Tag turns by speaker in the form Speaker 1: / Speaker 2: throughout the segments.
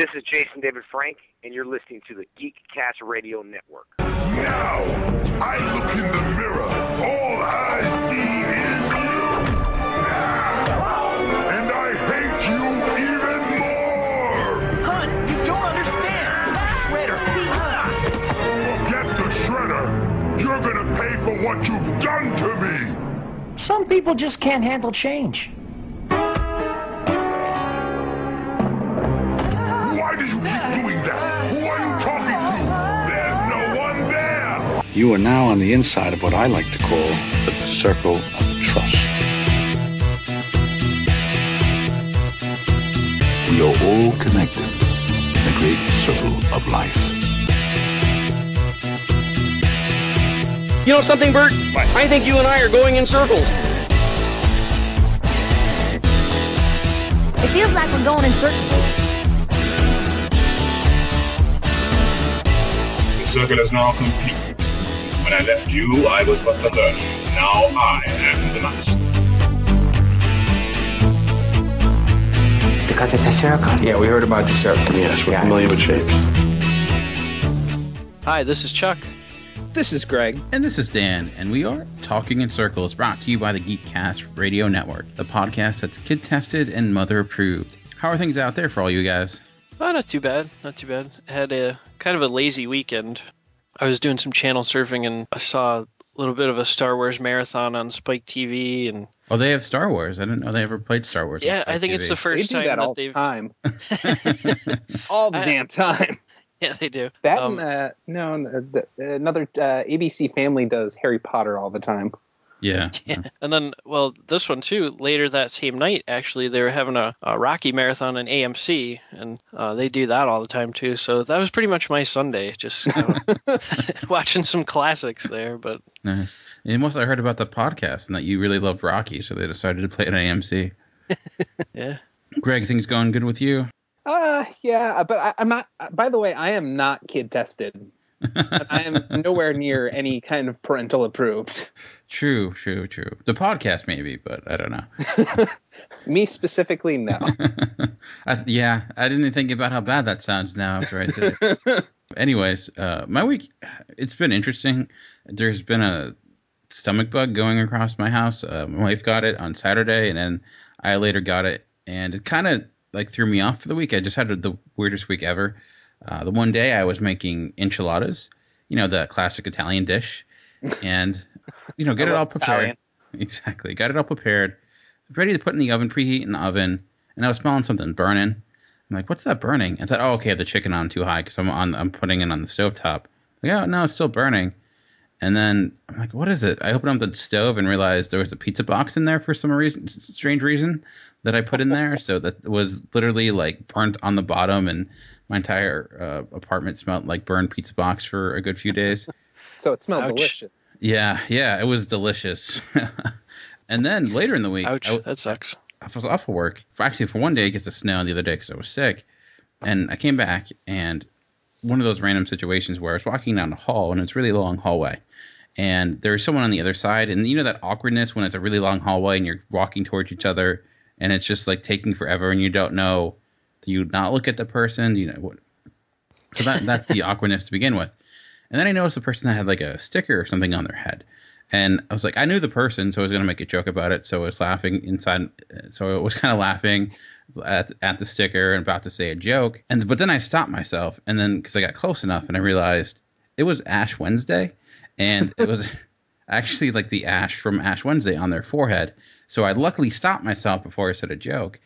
Speaker 1: This is Jason David Frank, and you're listening to the Geekcast Radio Network.
Speaker 2: Now, I look in the mirror. All I see is you. And I hate you even more.
Speaker 3: Hun, you don't understand. Shredder.
Speaker 2: Forget the shredder. You're gonna pay for what you've done to me.
Speaker 4: Some people just can't handle change.
Speaker 2: You are
Speaker 5: now on the inside of what I like to call the circle of trust. We are all connected in the great circle of life.
Speaker 6: You know something, Bert? I think you and I are going in circles.
Speaker 7: It feels like we're going in circles.
Speaker 8: The circle is now complete. When I left you, I was but the learner. Now I am the master.
Speaker 9: Because it's a circle.
Speaker 10: Yeah, we heard about the circle.
Speaker 5: Yes, we're
Speaker 9: Yeah.
Speaker 5: familiar with shapes.
Speaker 11: Hi, this is Chuck.
Speaker 12: This is Greg.
Speaker 13: And this is Dan, and we are Talking in Circles, brought to you by the Geekcast Radio Network, the podcast that's kid tested and mother approved. How are things out there for all you guys?
Speaker 11: Oh, not too bad. Not too bad. I had a kind of a lazy weekend. I was doing some channel surfing and I saw a little bit of a Star Wars marathon on Spike TV and
Speaker 13: Oh, they have Star Wars. I didn't know they ever played Star Wars. on
Speaker 11: yeah,
Speaker 13: Spike
Speaker 11: I think it's
Speaker 13: TV.
Speaker 11: the
Speaker 12: They
Speaker 11: first
Speaker 12: do
Speaker 11: time
Speaker 12: that all the
Speaker 11: they've
Speaker 12: time. all the
Speaker 11: I-
Speaker 12: damn time.
Speaker 11: yeah they do.
Speaker 12: That
Speaker 11: Um,
Speaker 12: and, uh, no, no, the, another uh, ABC Family does Harry Potter all the time.
Speaker 13: Yeah.
Speaker 11: Yeah. And then, well, this one too. Later that same night, actually, they were having a, a Rocky marathon in AMC, and uh, they do that all the time too. So that was pretty much my Sunday, just kind of watching some classics there. But
Speaker 13: Nice. And most I heard about the podcast and that you really loved Rocky, so they decided to play it on AMC.
Speaker 11: yeah,
Speaker 13: Greg, things going good with you?
Speaker 12: Uh, yeah, but I, I'm not. By the way, I am not kid tested. I am nowhere near any kind of parental approved.
Speaker 13: True, true, true. The podcast maybe, but I don't know.
Speaker 12: Me specifically, no.
Speaker 13: I, yeah, I didn't think about how bad that sounds now after I did it. Anyways, uh, my week, it's been interesting. There's been a stomach bug going across my house. Uh, my wife got it on Saturday, and then I later got it, and it kind of like threw me off for the week. I just had the weirdest week ever. Uh, the one day I was making enchiladas, you know, the classic Italian dish, and you know, get it all prepared.
Speaker 12: Italian.
Speaker 13: Exactly, got it all prepared, ready to put in the oven, preheat in the oven, and I was smelling something burning. I'm like, what's that burning? I thought, oh, okay, I have the chicken on too high because I'm on, I'm putting it on the stovetop. Like, oh no, it's still burning. And then I'm like, what is it? I opened up the stove and realized there was a pizza box in there for some reason, strange reason that I put in there. so that was literally like burnt on the bottom, and my entire uh, apartment smelled like burned pizza box for a good few days.
Speaker 12: So it smelled
Speaker 11: Ouch.
Speaker 12: delicious.
Speaker 13: Yeah, yeah, it was delicious. and then later in the week,
Speaker 11: ouch,
Speaker 13: I,
Speaker 11: that sucks.
Speaker 13: I was off of work. Actually, for one day, it gets to snow. The other day, because I was sick, and I came back, and one of those random situations where I was walking down the hall, and it's a really long hallway, and there's someone on the other side, and you know that awkwardness when it's a really long hallway and you're walking towards each other, and it's just like taking forever, and you don't know. Do you not look at the person? You know what? So that that's the awkwardness to begin with. And then I noticed the person that had like a sticker or something on their head. And I was like, I knew the person, so I was going to make a joke about it. So I was laughing inside. So I was kind of laughing at, at the sticker and about to say a joke. And but then I stopped myself, and then because I got close enough, and I realized it was Ash Wednesday, and it was actually like the ash from Ash Wednesday on their forehead. So I luckily stopped myself before I said a joke.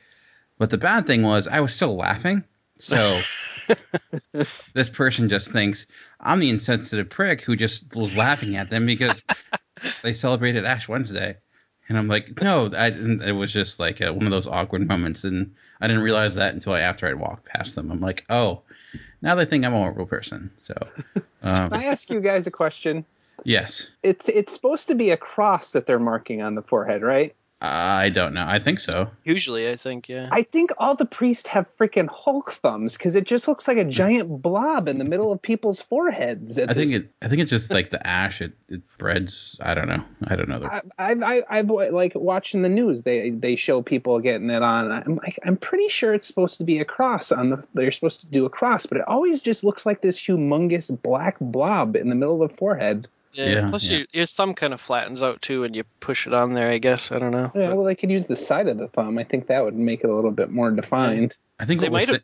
Speaker 13: But the bad thing was I was still laughing. So this person just thinks I'm the insensitive prick who just was laughing at them because they celebrated Ash Wednesday. And I'm like, no, I didn't. It was just like a, one of those awkward moments, and I didn't realize that until I, after I'd walked past them. I'm like, oh, now they think I'm a real person. So, um,
Speaker 12: Can I ask you guys a question?
Speaker 13: yes,
Speaker 12: It's it's supposed to be a cross that they're marking on the forehead, right?
Speaker 13: I don't know. I think so.
Speaker 11: Usually, I think, yeah.
Speaker 12: I think all the priests have freaking Hulk thumbs because it just looks like a giant blob in the middle of people's foreheads. at
Speaker 13: I think
Speaker 12: this-
Speaker 13: it. I think it's just like the ash. It, it spreads. I don't know. I don't know. The,
Speaker 12: I, I, I, I've like watching the news. They they show people getting it on. I'm like, I'm pretty sure it's supposed to be a cross on the. They're supposed to do a cross, but it always just looks like this humongous black blob in the middle of the forehead.
Speaker 11: Yeah,
Speaker 13: Yeah,
Speaker 11: plus
Speaker 13: yeah.
Speaker 11: Your, your thumb kind of flattens out too when you push it on there, I guess. I don't know.
Speaker 12: Yeah,
Speaker 11: But
Speaker 12: well, they could use the side of the thumb. I think that would make it a little bit more defined.
Speaker 13: I think
Speaker 11: they
Speaker 13: what we'll
Speaker 11: might have
Speaker 13: say-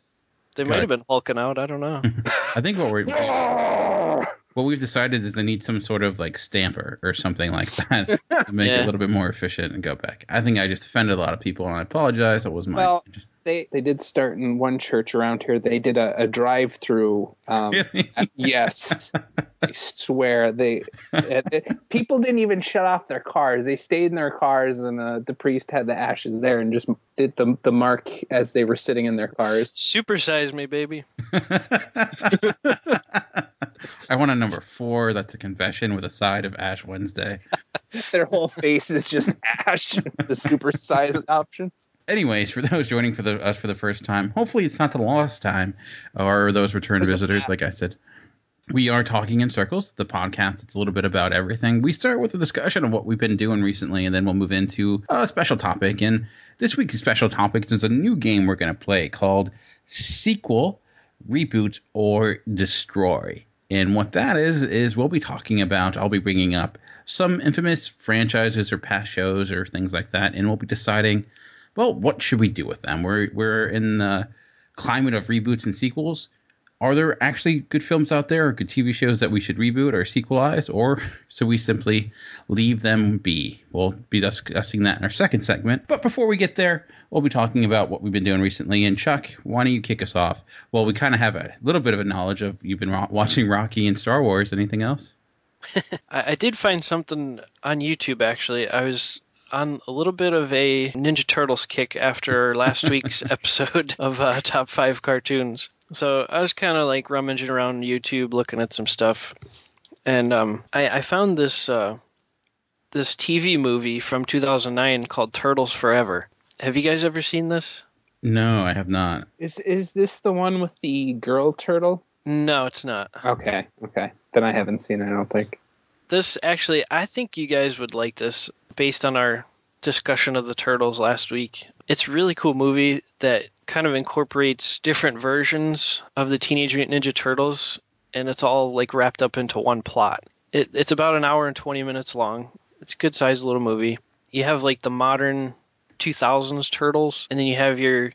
Speaker 11: they
Speaker 13: Go
Speaker 11: might
Speaker 13: ahead.
Speaker 11: have been hulking out. I don't know.
Speaker 13: I think what we're what we've decided is they need some sort of like stamper or something like that to make it a little bit more efficient and go back. I think I just offended a lot of people and I apologize. It was my
Speaker 12: Well, they they did start in one church around here. They did a, a drive through. Um, yes, I swear they, uh, they- people didn't even shut off their cars. They stayed in their cars, and uh, the priest had the ashes there and just did the the mark as they were sitting in their cars.
Speaker 11: Supersize me, baby.
Speaker 13: I want a number four. That's a confession with a side of Ash Wednesday.
Speaker 12: Their whole face is just ash. the supersized option.
Speaker 13: Anyways, for those joining for the us for the first time, hopefully it's not the last time, or those return visitors. Like I said, we are talking in circles. The podcast it's a little bit about everything. We start with a discussion of what we've been doing recently, and then we'll move into a special topic. And this week's special topic is a new game we're going to play called Sequel, Reboot, or Destroy. And what that is is we'll be talking about. I'll be bringing up some infamous franchises or past shows or things like that, and we'll be deciding well, what should we do with them? We're we're in the climate of reboots and sequels. Are there actually good films out there or good TV shows that we should reboot or sequelize, or should we simply leave them be? We'll be discussing that in our second segment. But before we get there, we'll be talking about what we've been doing recently. And Chuck, why don't you kick us off? Well, we kind of have a little bit of a knowledge of you've been watching Rocky and Star Wars. Anything else?
Speaker 11: I, I did find something on YouTube actually. I was on a little bit of a Ninja Turtles kick after last week's episode of uh, Top 5 Cartoons. So I was kind of like rummaging around YouTube looking at some stuff. And um, I, I found this uh, this TV movie from 2009 called Turtles Forever. Have you guys ever seen this?
Speaker 13: No, I have not.
Speaker 12: Is is this the one with the girl turtle?
Speaker 11: No, it's not.
Speaker 12: Okay, okay. Then I haven't seen it. I don't think.
Speaker 11: This actually, I think you guys would like this based on our discussion of the Turtles last week. It's a really cool movie that kind of incorporates different versions of the Teenage Mutant Ninja Turtles, and it's all like wrapped up into one plot. It, it's about an hour and 20 minutes long. It's a good sized little movie. You have like the modern 2000s Turtles, and then you have your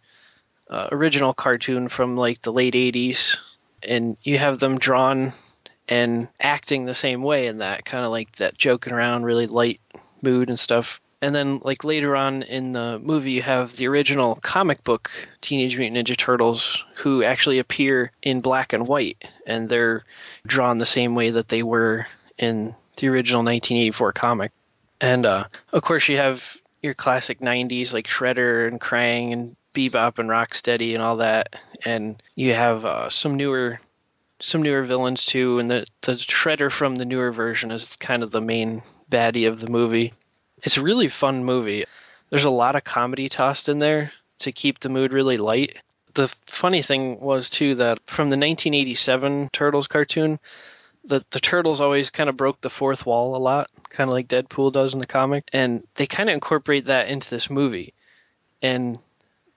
Speaker 11: uh, original cartoon from like the late 80s, and you have them drawn and acting the same way in that kind of like that joking around really light mood and stuff. And then like later on in the movie you have the original comic book teenage mutant ninja turtles who actually appear in black and white and they're drawn the same way that they were in the original 1984 comic. And uh, of course you have your classic 90s like shredder and krang and bebop and rocksteady and all that. And you have uh, some newer some newer villains too, and the the Shredder from the newer version is kind of the main baddie of the movie. It's a really fun movie. There's a lot of comedy tossed in there to keep the mood really light. The funny thing was too that from the 1987 Turtles cartoon, the the turtles always kind of broke the fourth wall a lot, kind of like Deadpool does in the comic, and they kind of incorporate that into this movie. And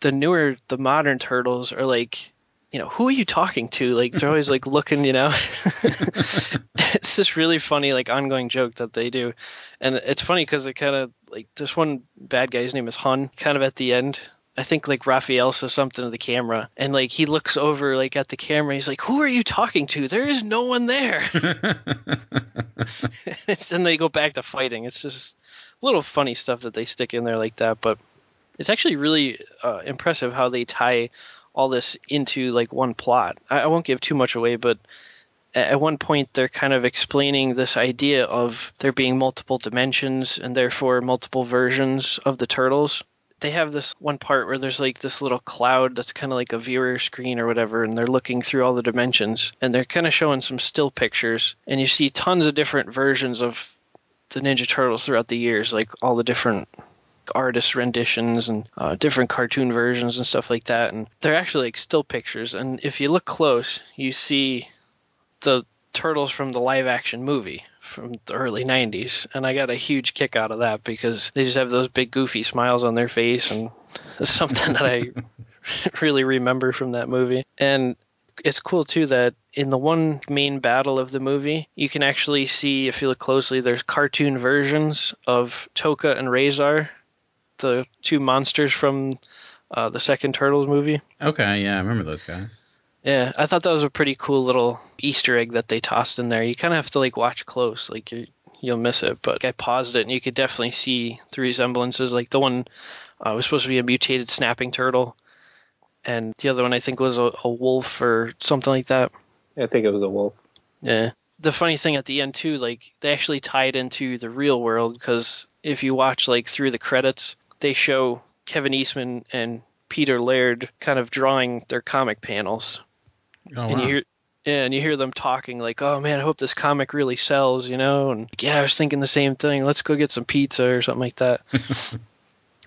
Speaker 11: the newer, the modern turtles are like you know, who are you talking to? Like they're always like looking, you know. it's this really funny like ongoing joke that they do, and it's funny because it kind of like this one bad guy's name is Hun. Kind of at the end, I think like Raphael says something to the camera, and like he looks over like at the camera. He's like, "Who are you talking to? There is no one there." and then they go back to fighting. It's just little funny stuff that they stick in there like that, but it's actually really uh, impressive how they tie all this into like one plot. I, I won't give too much away, but at, at one point they're kind of explaining this idea of there being multiple dimensions and therefore multiple versions of the turtles. They have this one part where there's like this little cloud that's kind of like a viewer screen or whatever, and they're looking through all the dimensions, and they're kind of showing some still pictures, and you see tons of different versions of the Ninja Turtles throughout the years, like all the different artist renditions and uh, different cartoon versions and stuff like that. And they're actually like still pictures. And if you look close, you see the turtles from the live action movie from the early 90s and i got a huge kick out of that because they just have those big goofy smiles on their face and it's something that i really remember from that movie and it's cool too that in the one main battle of the movie you can actually see if you look closely there's cartoon versions of Tokka and Rahzar the two monsters from uh, the second turtles movie
Speaker 13: Okay, yeah, I remember those guys.
Speaker 11: yeah, I thought that was a pretty cool little Easter egg that they tossed in there. You kind of have to like watch close, like you you'll miss it. But I paused it, and you could definitely see the resemblances. Like the one uh, was supposed to be a mutated snapping turtle, and the other one I think was a, a wolf or something like that.
Speaker 12: I think it was a wolf.
Speaker 11: Yeah. The funny thing at the end too, like they actually tied into the real world because if you watch like through the credits, they show Kevin Eastman and Peter Laird kind of drawing their comic panels
Speaker 13: Oh,
Speaker 11: and
Speaker 13: wow.
Speaker 11: you hear and you hear them talking like, "Oh man, I hope this comic really sells," you know, and yeah, I was thinking the same thing. Let's go get some pizza or something like that. and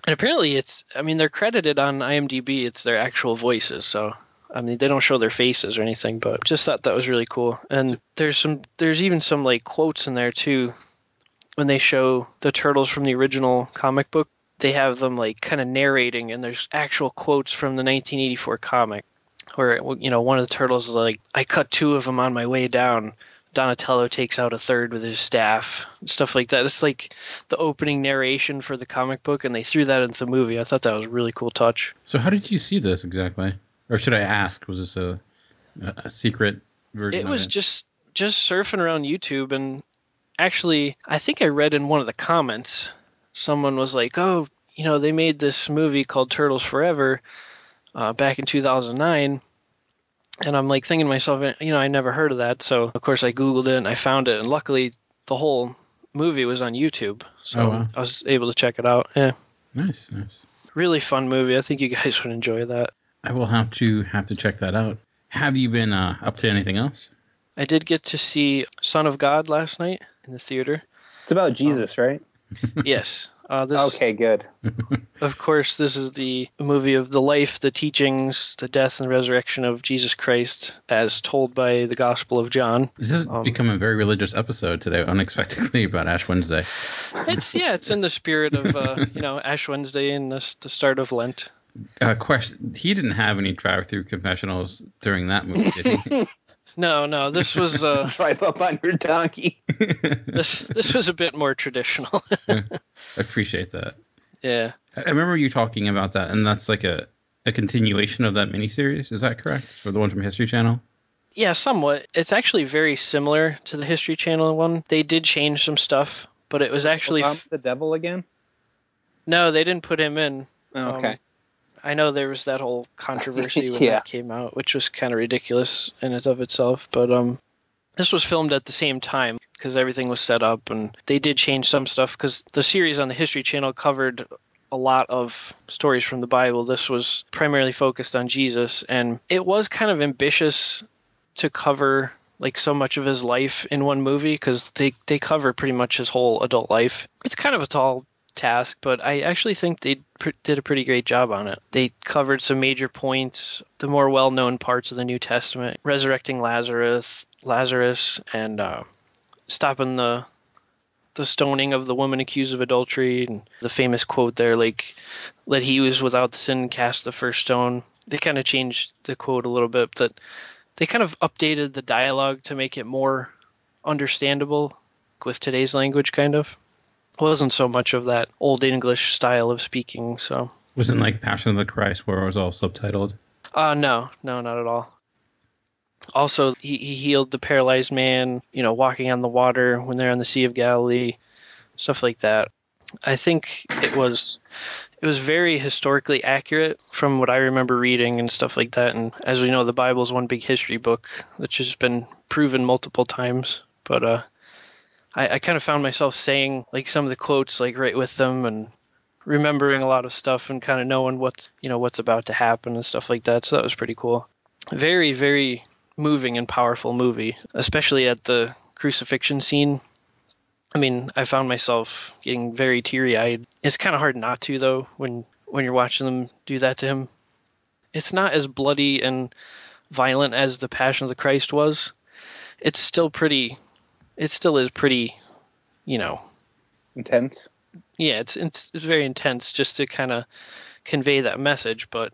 Speaker 11: apparently, it's I mean they're credited on IMDb. It's their actual voices, so I mean they don't show their faces or anything. But just thought that was really cool. And there's some there's even some like quotes in there too when they show the turtles from the original comic book. They have them like kind of narrating, and there's actual quotes from the 1984 comic where you know one of the turtles is like, "I cut two of them on my way down." Donatello takes out a third with his staff, stuff like that. It's like the opening narration for the comic book, and they threw that into the movie. I thought that was a really cool touch.
Speaker 13: So how did you see this exactly? Or should I ask? Was this a a secret version?
Speaker 11: It was just just surfing around YouTube, and actually, I think I read in one of the comments, someone was like, "Oh, you know, they made this movie called Turtles Forever uh, back in 2009." And I'm like thinking to myself, you know, I never heard of that. So of course I googled it and I found it, and luckily the whole movie was on YouTube, so
Speaker 13: Oh, wow.
Speaker 11: I was able to check it out. Yeah,
Speaker 13: nice, nice.
Speaker 11: really fun movie. I think you guys would enjoy that.
Speaker 13: I will have to have to check that out. Have you been uh, up to anything else?
Speaker 11: I did get to see Son of God last night in the theater.
Speaker 12: It's about Jesus, right?
Speaker 11: yes. Uh, this,
Speaker 12: Okay, good.
Speaker 11: Of course, this is the movie of the life, the teachings, the death, and resurrection of Jesus Christ as told by the Gospel of John.
Speaker 13: This has
Speaker 11: Um,
Speaker 13: become a very religious episode today, unexpectedly about Ash Wednesday.
Speaker 11: It's yeah, it's in the spirit of uh, you know Ash Wednesday and the, the start of Lent.
Speaker 13: Uh, question: He didn't have any drive-through confessionals during that movie, did he?
Speaker 11: No, no, this was uh,
Speaker 12: Drive up on your donkey.
Speaker 11: this this was a bit more traditional.
Speaker 13: I appreciate that.
Speaker 11: yeah,
Speaker 13: I I remember you talking about that, and that's like a a continuation of that miniseries. Is that correct? For the one from History Channel.
Speaker 11: yeah, somewhat. It's actually very similar to the History Channel one. They did change some stuff, but it was actually
Speaker 12: Obama the devil again.
Speaker 11: no, they didn't put him in.
Speaker 12: Oh,
Speaker 11: Um,
Speaker 12: okay.
Speaker 11: I know there was that whole controversy when
Speaker 12: Yeah.
Speaker 11: that came out, which was kind of ridiculous in and of itself. But um, this was filmed at the same time because everything was set up, and they did change some stuff because the series on the History Channel covered a lot of stories from the Bible. This was primarily focused on Jesus, and it was kind of ambitious to cover like so much of his life in one movie because they they cover pretty much his whole adult life. It's kind of a tall task, but I actually think they pr- did a pretty great job on it. They covered some major points, the more well-known parts of the New Testament, resurrecting Lazarus, Lazarus, and uh, stopping the the stoning of the woman accused of adultery, and the famous quote there, like, "Let he who is without sin cast the first stone." They kind of changed the quote a little bit, but they kind of updated the dialogue to make it more understandable with today's language, kind of wasn't so much of that old English style of speaking. So,
Speaker 13: Wasn't like Passion of the Christ where it was all subtitled.
Speaker 11: uh, no, no, not at all. Also, he, he healed the paralyzed man, you know, walking on the water when they're on the Sea of Galilee, stuff like that. I think it was it was very historically accurate from what I remember reading and stuff like that. And as we know, the Bible is one big history book, which has been proven multiple times. But uh, I, I kind of found myself saying like some of the quotes like right with them and remembering a lot of stuff and kind of knowing what's you know what's about to happen and stuff like that. So that was pretty cool. Very very moving and powerful movie, especially at the crucifixion scene. I mean, I found myself getting very teary eyed. It's kind of hard not to though when when you're watching them do that to him. It's not as bloody and violent as the Passion of the Christ was. It's still pretty. It still is pretty, you know,
Speaker 12: intense.
Speaker 11: Yeah, it's it's, it's very intense just to kind of convey that message, but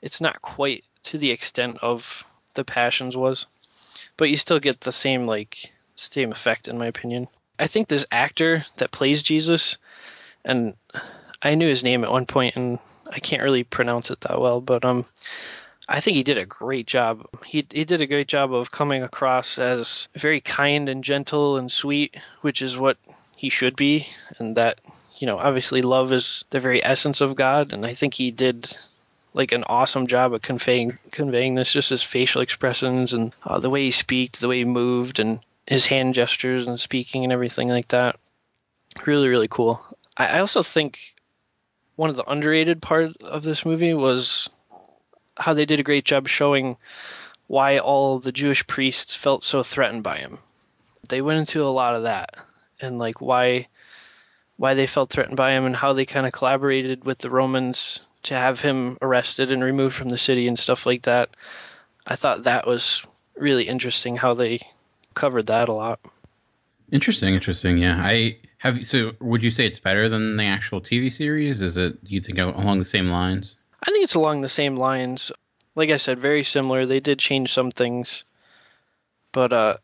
Speaker 11: it's not quite to the extent of the Passions was. But you still get the same like same effect in my opinion. I think this actor that plays Jesus, and I knew his name at one point, and I can't really pronounce it that well, but um, I think he did a great job. He he did a great job of coming across as very kind and gentle and sweet, which is what he should be, and that you know obviously love is the very essence of God, and I think he did like an awesome job of conveying conveying this. Just his facial expressions and uh, the way he speaks, the way he moved, and his hand gestures and speaking and everything like that. Really, really cool. I, I also think one of the underrated part of this movie was how they did a great job showing why all the Jewish priests felt so threatened by him. They went into a lot of that and like why why they felt threatened by him and how they kind of collaborated with the Romans to have him arrested and removed from the city and stuff like that. I thought that was really interesting how they covered that a lot.
Speaker 13: Interesting, interesting. Yeah, I have. So, would you say it's better than the actual TV series? Is it? You think along the same lines?
Speaker 11: I think it's along the same lines. Like I said, very similar. They did change some things, but uh,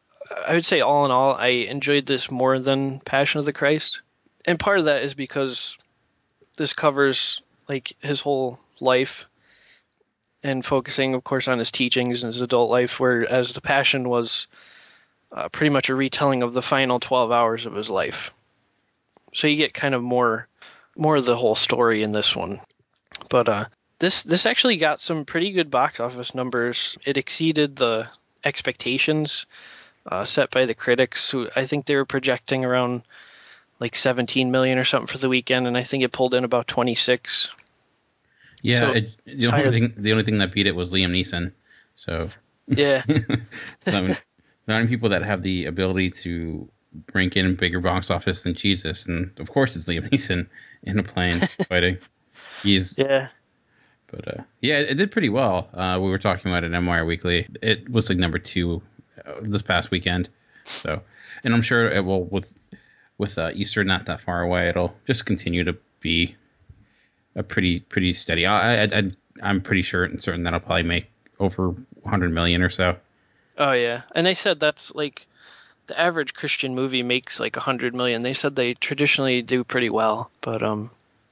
Speaker 11: I would say all in all, I enjoyed this more than Passion of the Christ, and part of that is because this covers like his whole life and focusing, of course, on his teachings and his adult life, whereas the Passion was uh, pretty much a retelling of the final 12 hours of his life. So you get kind of more more of the whole story in this one. But uh, this this actually got some pretty good box office numbers. It exceeded the expectations uh, set by the critics, who I think they were projecting around like 17 million or something for the weekend, and I think it pulled in about 26.
Speaker 13: Yeah, so it, the only thing the only thing that beat it was Liam Neeson. So
Speaker 11: yeah,
Speaker 13: not many people that have the ability to rank in bigger box office than Jesus, and of course it's Liam Neeson in a plane fighting. He's
Speaker 11: yeah,
Speaker 13: but uh, yeah, it did pretty well. Uh, we were talking about it in MWire Weekly. It was like number two uh, this past weekend. So, and I'm sure it will with with uh, Easter not that far away. It'll just continue to be a pretty pretty steady. I, I, I I'm pretty sure and certain that I'll probably make over 100 million or so.
Speaker 11: Oh yeah, and they said that's like the average Christian movie makes like a hundred million. They said they traditionally do pretty well, but um,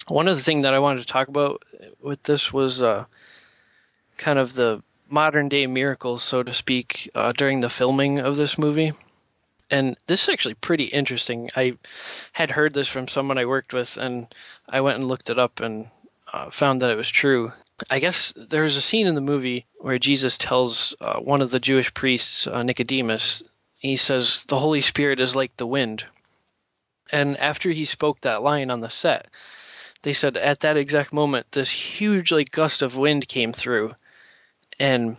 Speaker 11: one of the things that I wanted to talk about with this was uh, kind of the modern day miracles, so to speak, uh, during the filming of this movie. And this is actually pretty interesting. I had heard this from someone I worked with, and I went and looked it up and uh, found that it was true. I guess there's a scene in the movie where Jesus tells uh, one of the Jewish priests, uh, Nicodemus, he says, The Holy Spirit is like the wind. And after he spoke that line on the set, they said at that exact moment, this huge like gust of wind came through, and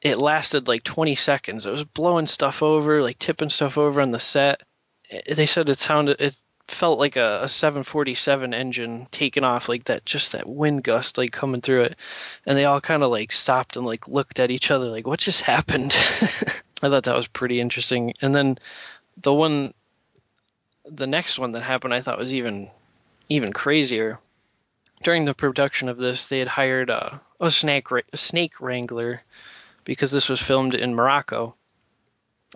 Speaker 11: it lasted like 20 seconds. It was blowing stuff over, like tipping stuff over on the set. Eh, they said it sounded it felt like a, a 747 engine taking off like that just that wind gust like coming through it and they all kind of like stopped and like looked at each other like what just happened i thought that was pretty interesting and then the one the next one that happened i thought was even even crazier during the production of this they had hired a, a snake a snake wrangler because this was filmed in morocco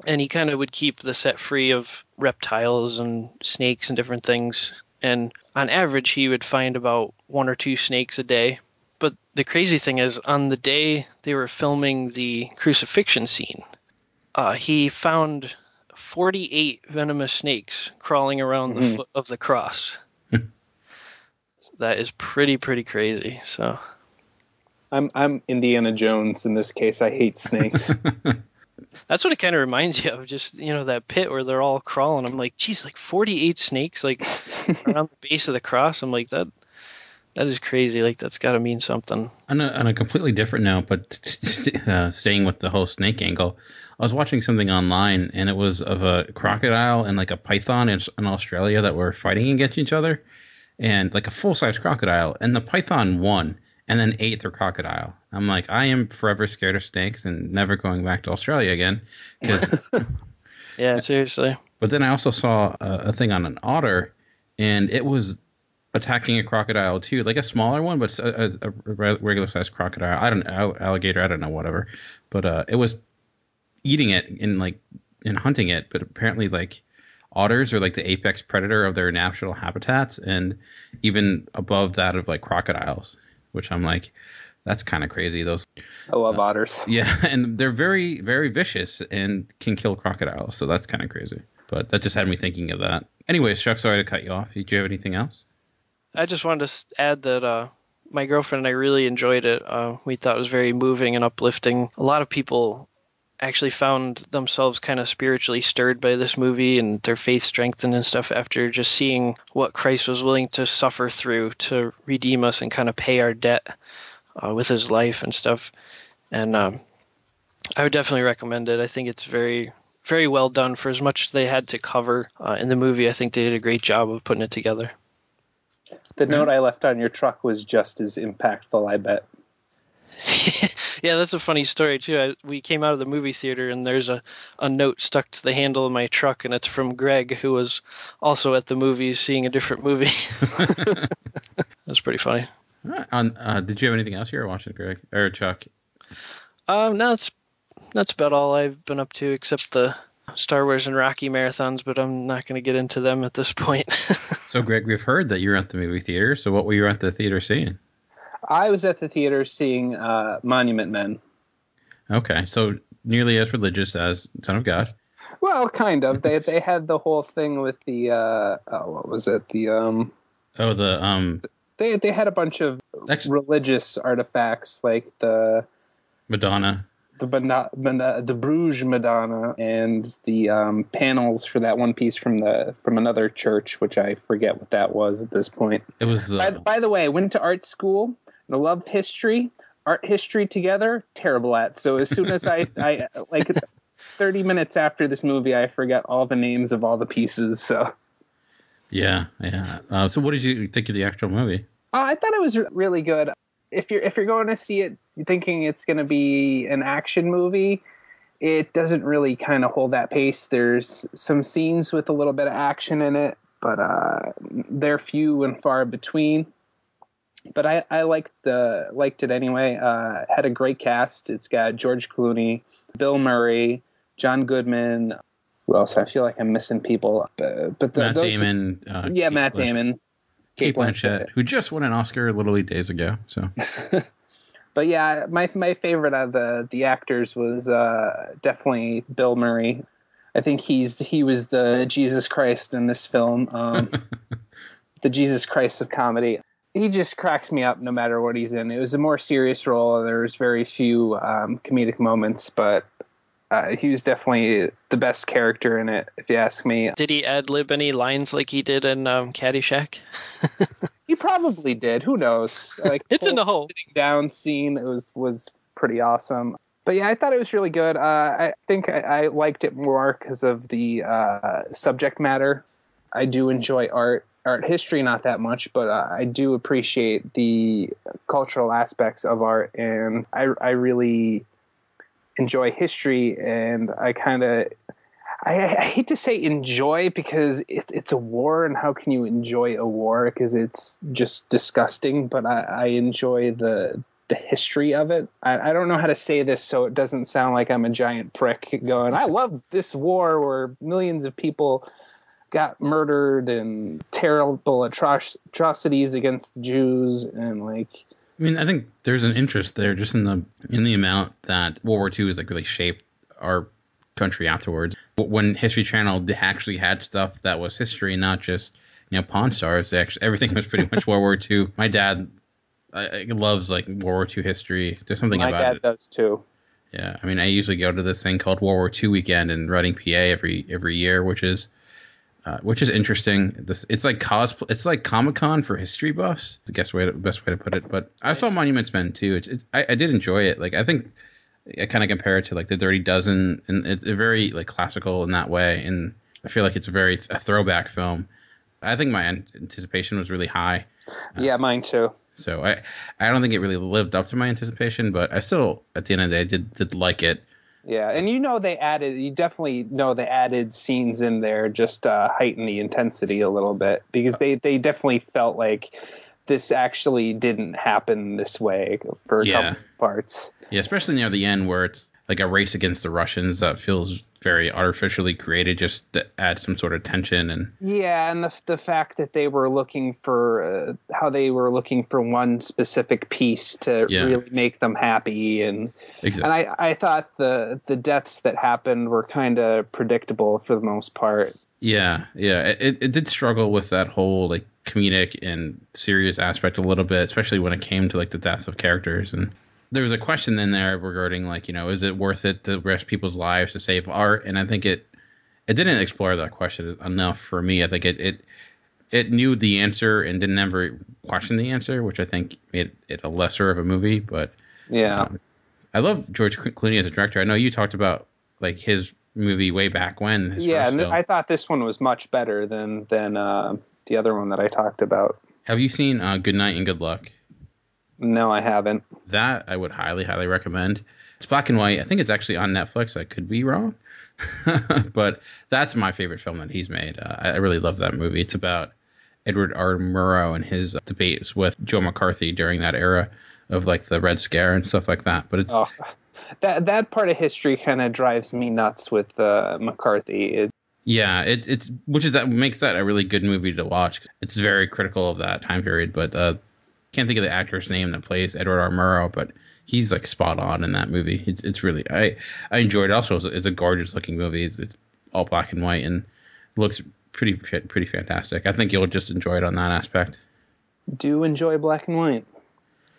Speaker 11: and he kind of would keep the set free of reptiles and snakes and different things. And on average, he would find about one or two snakes a day. But the crazy thing is, on the day they were filming the crucifixion scene, uh, he found 48 venomous snakes crawling around mm-hmm. the foot of the cross. that is pretty, pretty crazy. So.
Speaker 12: I'm I'm Indiana Jones in this case. I hate snakes.
Speaker 11: That's what it kind of reminds you of. Just you know that pit where they're all crawling. I'm like, geez, like 48 snakes like around the base of the cross. I'm like that. that is crazy. Like that's got to mean something.
Speaker 13: On a, on a completely different note, but uh, staying with the whole snake angle, I was watching something online, and it was of a crocodile and like a python in, in Australia that were fighting against each other, and like a full size crocodile, and the python won and then ate the crocodile. I'm like, I am forever scared of snakes and never going back to Australia again.
Speaker 11: Yeah, seriously.
Speaker 13: But then I also saw a, a thing on an otter, and it was attacking a crocodile too, like a smaller one, but a, a, a regular sized crocodile. I don't know, alligator. I don't know, whatever. But uh, it was eating it and like and hunting it. But apparently, like otters are like the apex predator of their natural habitats, and even above that of like crocodiles. Which I'm like, that's kind of crazy. Those
Speaker 12: I love uh, otters.
Speaker 13: Yeah, and they're very very vicious and can kill crocodiles. So that's kind of crazy. But that just had me thinking of that. Anyways, Chuck, sorry to cut you off. Did you have anything else?
Speaker 11: I just wanted to add that uh, my girlfriend and I really enjoyed it. Uh, we thought it was very moving and uplifting. A lot of people actually found themselves kind of spiritually stirred by this movie and their faith strengthened and stuff after just seeing what Christ was willing to suffer through to redeem us and kind of pay our debt uh, with his life and stuff. And um, I would definitely recommend it. I think it's very, very well done for as much as they had to cover uh, in the movie. I think they did a great job of putting it together.
Speaker 12: The note I left on your truck was just as impactful, I bet.
Speaker 11: yeah, that's a funny story too. I, we came out of the movie theater and there's a, a note stuck to the handle of my truck, and it's from Greg, who was also at the movies seeing a different movie. that's pretty funny.
Speaker 13: On, uh, did you have anything else you were watching, Greg or Chuck?
Speaker 11: Um, no, that's that's about all I've been up to, except the Star Wars and Rocky marathons, but I'm not going to get into them at this point.
Speaker 13: so, Greg, we've heard that you're at the movie theater. So, what were you at the theater seeing?
Speaker 12: I was at the theater seeing uh, Monument Men.
Speaker 13: Okay, so nearly as religious as Son of God.
Speaker 12: Well, kind of. they they had the whole thing with the uh, oh, what was it? The um.
Speaker 13: Oh, the um.
Speaker 12: They they had a bunch of Actually, religious artifacts like the
Speaker 13: Madonna
Speaker 12: the the Bruges Madonna and the um, panels for that one piece from the from another church, which I forget what that was at this point.
Speaker 13: It was. Uh...
Speaker 12: By, by, the way, I went to art school and I loved history. Art history together, terrible at. So as soon as I, I like thirty minutes after this movie, I forget all the names of all the pieces. So.
Speaker 13: Yeah, yeah. Uh, so, what did you think of the actual movie?
Speaker 12: Uh, I thought it was really good if you're if you're going to see it thinking it's going to be an action movie, it doesn't really kind of hold that pace. There's some scenes with a little bit of action in it, but uh, they're few and far between. But I, I liked the liked it anyway. Uh, had a great cast. It's got George Clooney, Bill Murray, John Goodman. Who else? I feel like I'm missing people. But, but the,
Speaker 13: Matt
Speaker 12: those,
Speaker 13: Damon.
Speaker 12: Uh, yeah, Matt Damon.
Speaker 13: Cate Blanchett, Blanchett, who just won an Oscar literally days ago. So,
Speaker 12: but yeah, my my favorite of the the actors was uh, definitely Bill Murray. I think he's he was the Jesus Christ in this film, um, the Jesus Christ of comedy. He just cracks me up no matter what he's in. It was a more serious role. There was very few um, comedic moments, but uh, he was definitely the best character in it, if you ask me.
Speaker 11: Did he ad lib any lines like he did in um, Caddyshack?
Speaker 12: he probably did. Who knows? Like
Speaker 11: it's in the hole.
Speaker 12: Sitting down scene it was was pretty awesome. But yeah, I thought it was really good. Uh, I think I, I, liked it more because of the uh, subject matter. I do enjoy art, art history, not that much, but I do appreciate the cultural aspects of art, and I, I really enjoy history, and I kind of I, I, hate to say enjoy because it, it's a war, and how can you enjoy a war? Because it's just disgusting. But I, I enjoy the the history of it. I, I, don't know how to say this so it doesn't sound like I'm a giant prick going, I love this war where millions of people got murdered and terrible atrocities against the Jews and like
Speaker 13: I mean, I think there's an interest there just in the in the amount that World War II has like really shaped our country afterwards. When History Channel actually had stuff that was history, not just you know Pawn Stars. Actually, everything was pretty much World War II. My dad I, loves like World War II history. There's something
Speaker 12: My
Speaker 13: about
Speaker 12: dad
Speaker 13: it.
Speaker 12: does too.
Speaker 13: Yeah, I mean, I usually go to this thing called World War II weekend in Reading, PA every every year, which is uh, which is interesting. This it's like cosplay. It's like Comic Con for history buffs. I guess way to, best way to put it. But I saw Monuments Men too. It's, it's I, I did enjoy it. Like I think I kind of compare it to like the Dirty Dozen, and it's very like classical in that way. And I feel like it's a very a throwback film. I think my anticipation was really high.
Speaker 12: Yeah, mine too.
Speaker 13: So I I don't think it really lived up to my anticipation, but I still at the end of the day did did like it.
Speaker 12: Yeah, and you know they added. You definitely know they added scenes in there just uh, heighten the intensity a little bit because they they definitely felt like this actually didn't happen this way for a
Speaker 13: Yeah.
Speaker 12: couple parts.
Speaker 13: Yeah, especially near the end where it's like a race against the Russians that feels very artificially created just to add some sort of tension and
Speaker 12: Yeah, and the the fact that they were looking for uh, how they were looking for one specific piece to
Speaker 13: Yeah.
Speaker 12: really make them happy, and
Speaker 13: Exactly.
Speaker 12: and I I thought the the deaths that happened were kind of predictable for the most part.
Speaker 13: Yeah, yeah. It, it, did struggle with that whole like comedic and serious aspect a little bit, especially when it came to like the death of characters. And there was a question in there regarding like, you know, is it worth it to risk people's lives to save art? And I think it it didn't explore that question enough for me. I think it it it knew the answer and didn't ever question the answer, which I think made it a lesser of a movie. But
Speaker 12: Yeah.
Speaker 13: um, I love George Clooney as a director. I know you talked about like his movie way back when.
Speaker 12: Yeah,
Speaker 13: film.
Speaker 12: I thought this one was much better than than uh, the other one that I talked about.
Speaker 13: Have you seen uh, Good Night and Good Luck?
Speaker 12: No, I haven't.
Speaker 13: That I would highly, highly recommend. It's black and white. I think it's actually on Netflix. I could be wrong, but that's my favorite film that he's made. Uh, I really love that movie. It's about Edward R. Murrow and his debates with Joe McCarthy during that era of like the Red Scare and stuff like that. But it's
Speaker 12: Oh, that that part of history kind of drives me nuts with uh, McCarthy. It,
Speaker 13: Yeah, it, it's which is that makes that a really good movie to watch. It's very critical of that time period, but uh, can't think of the actor's name that plays Edward R. Murrow, but he's like spot on in that movie. It's it's really I I enjoyed it. Also, it's, it's a gorgeous looking movie. It's, it's all black and white and looks pretty pretty fantastic. I think you'll just enjoy it on that aspect.
Speaker 12: do enjoy black and white,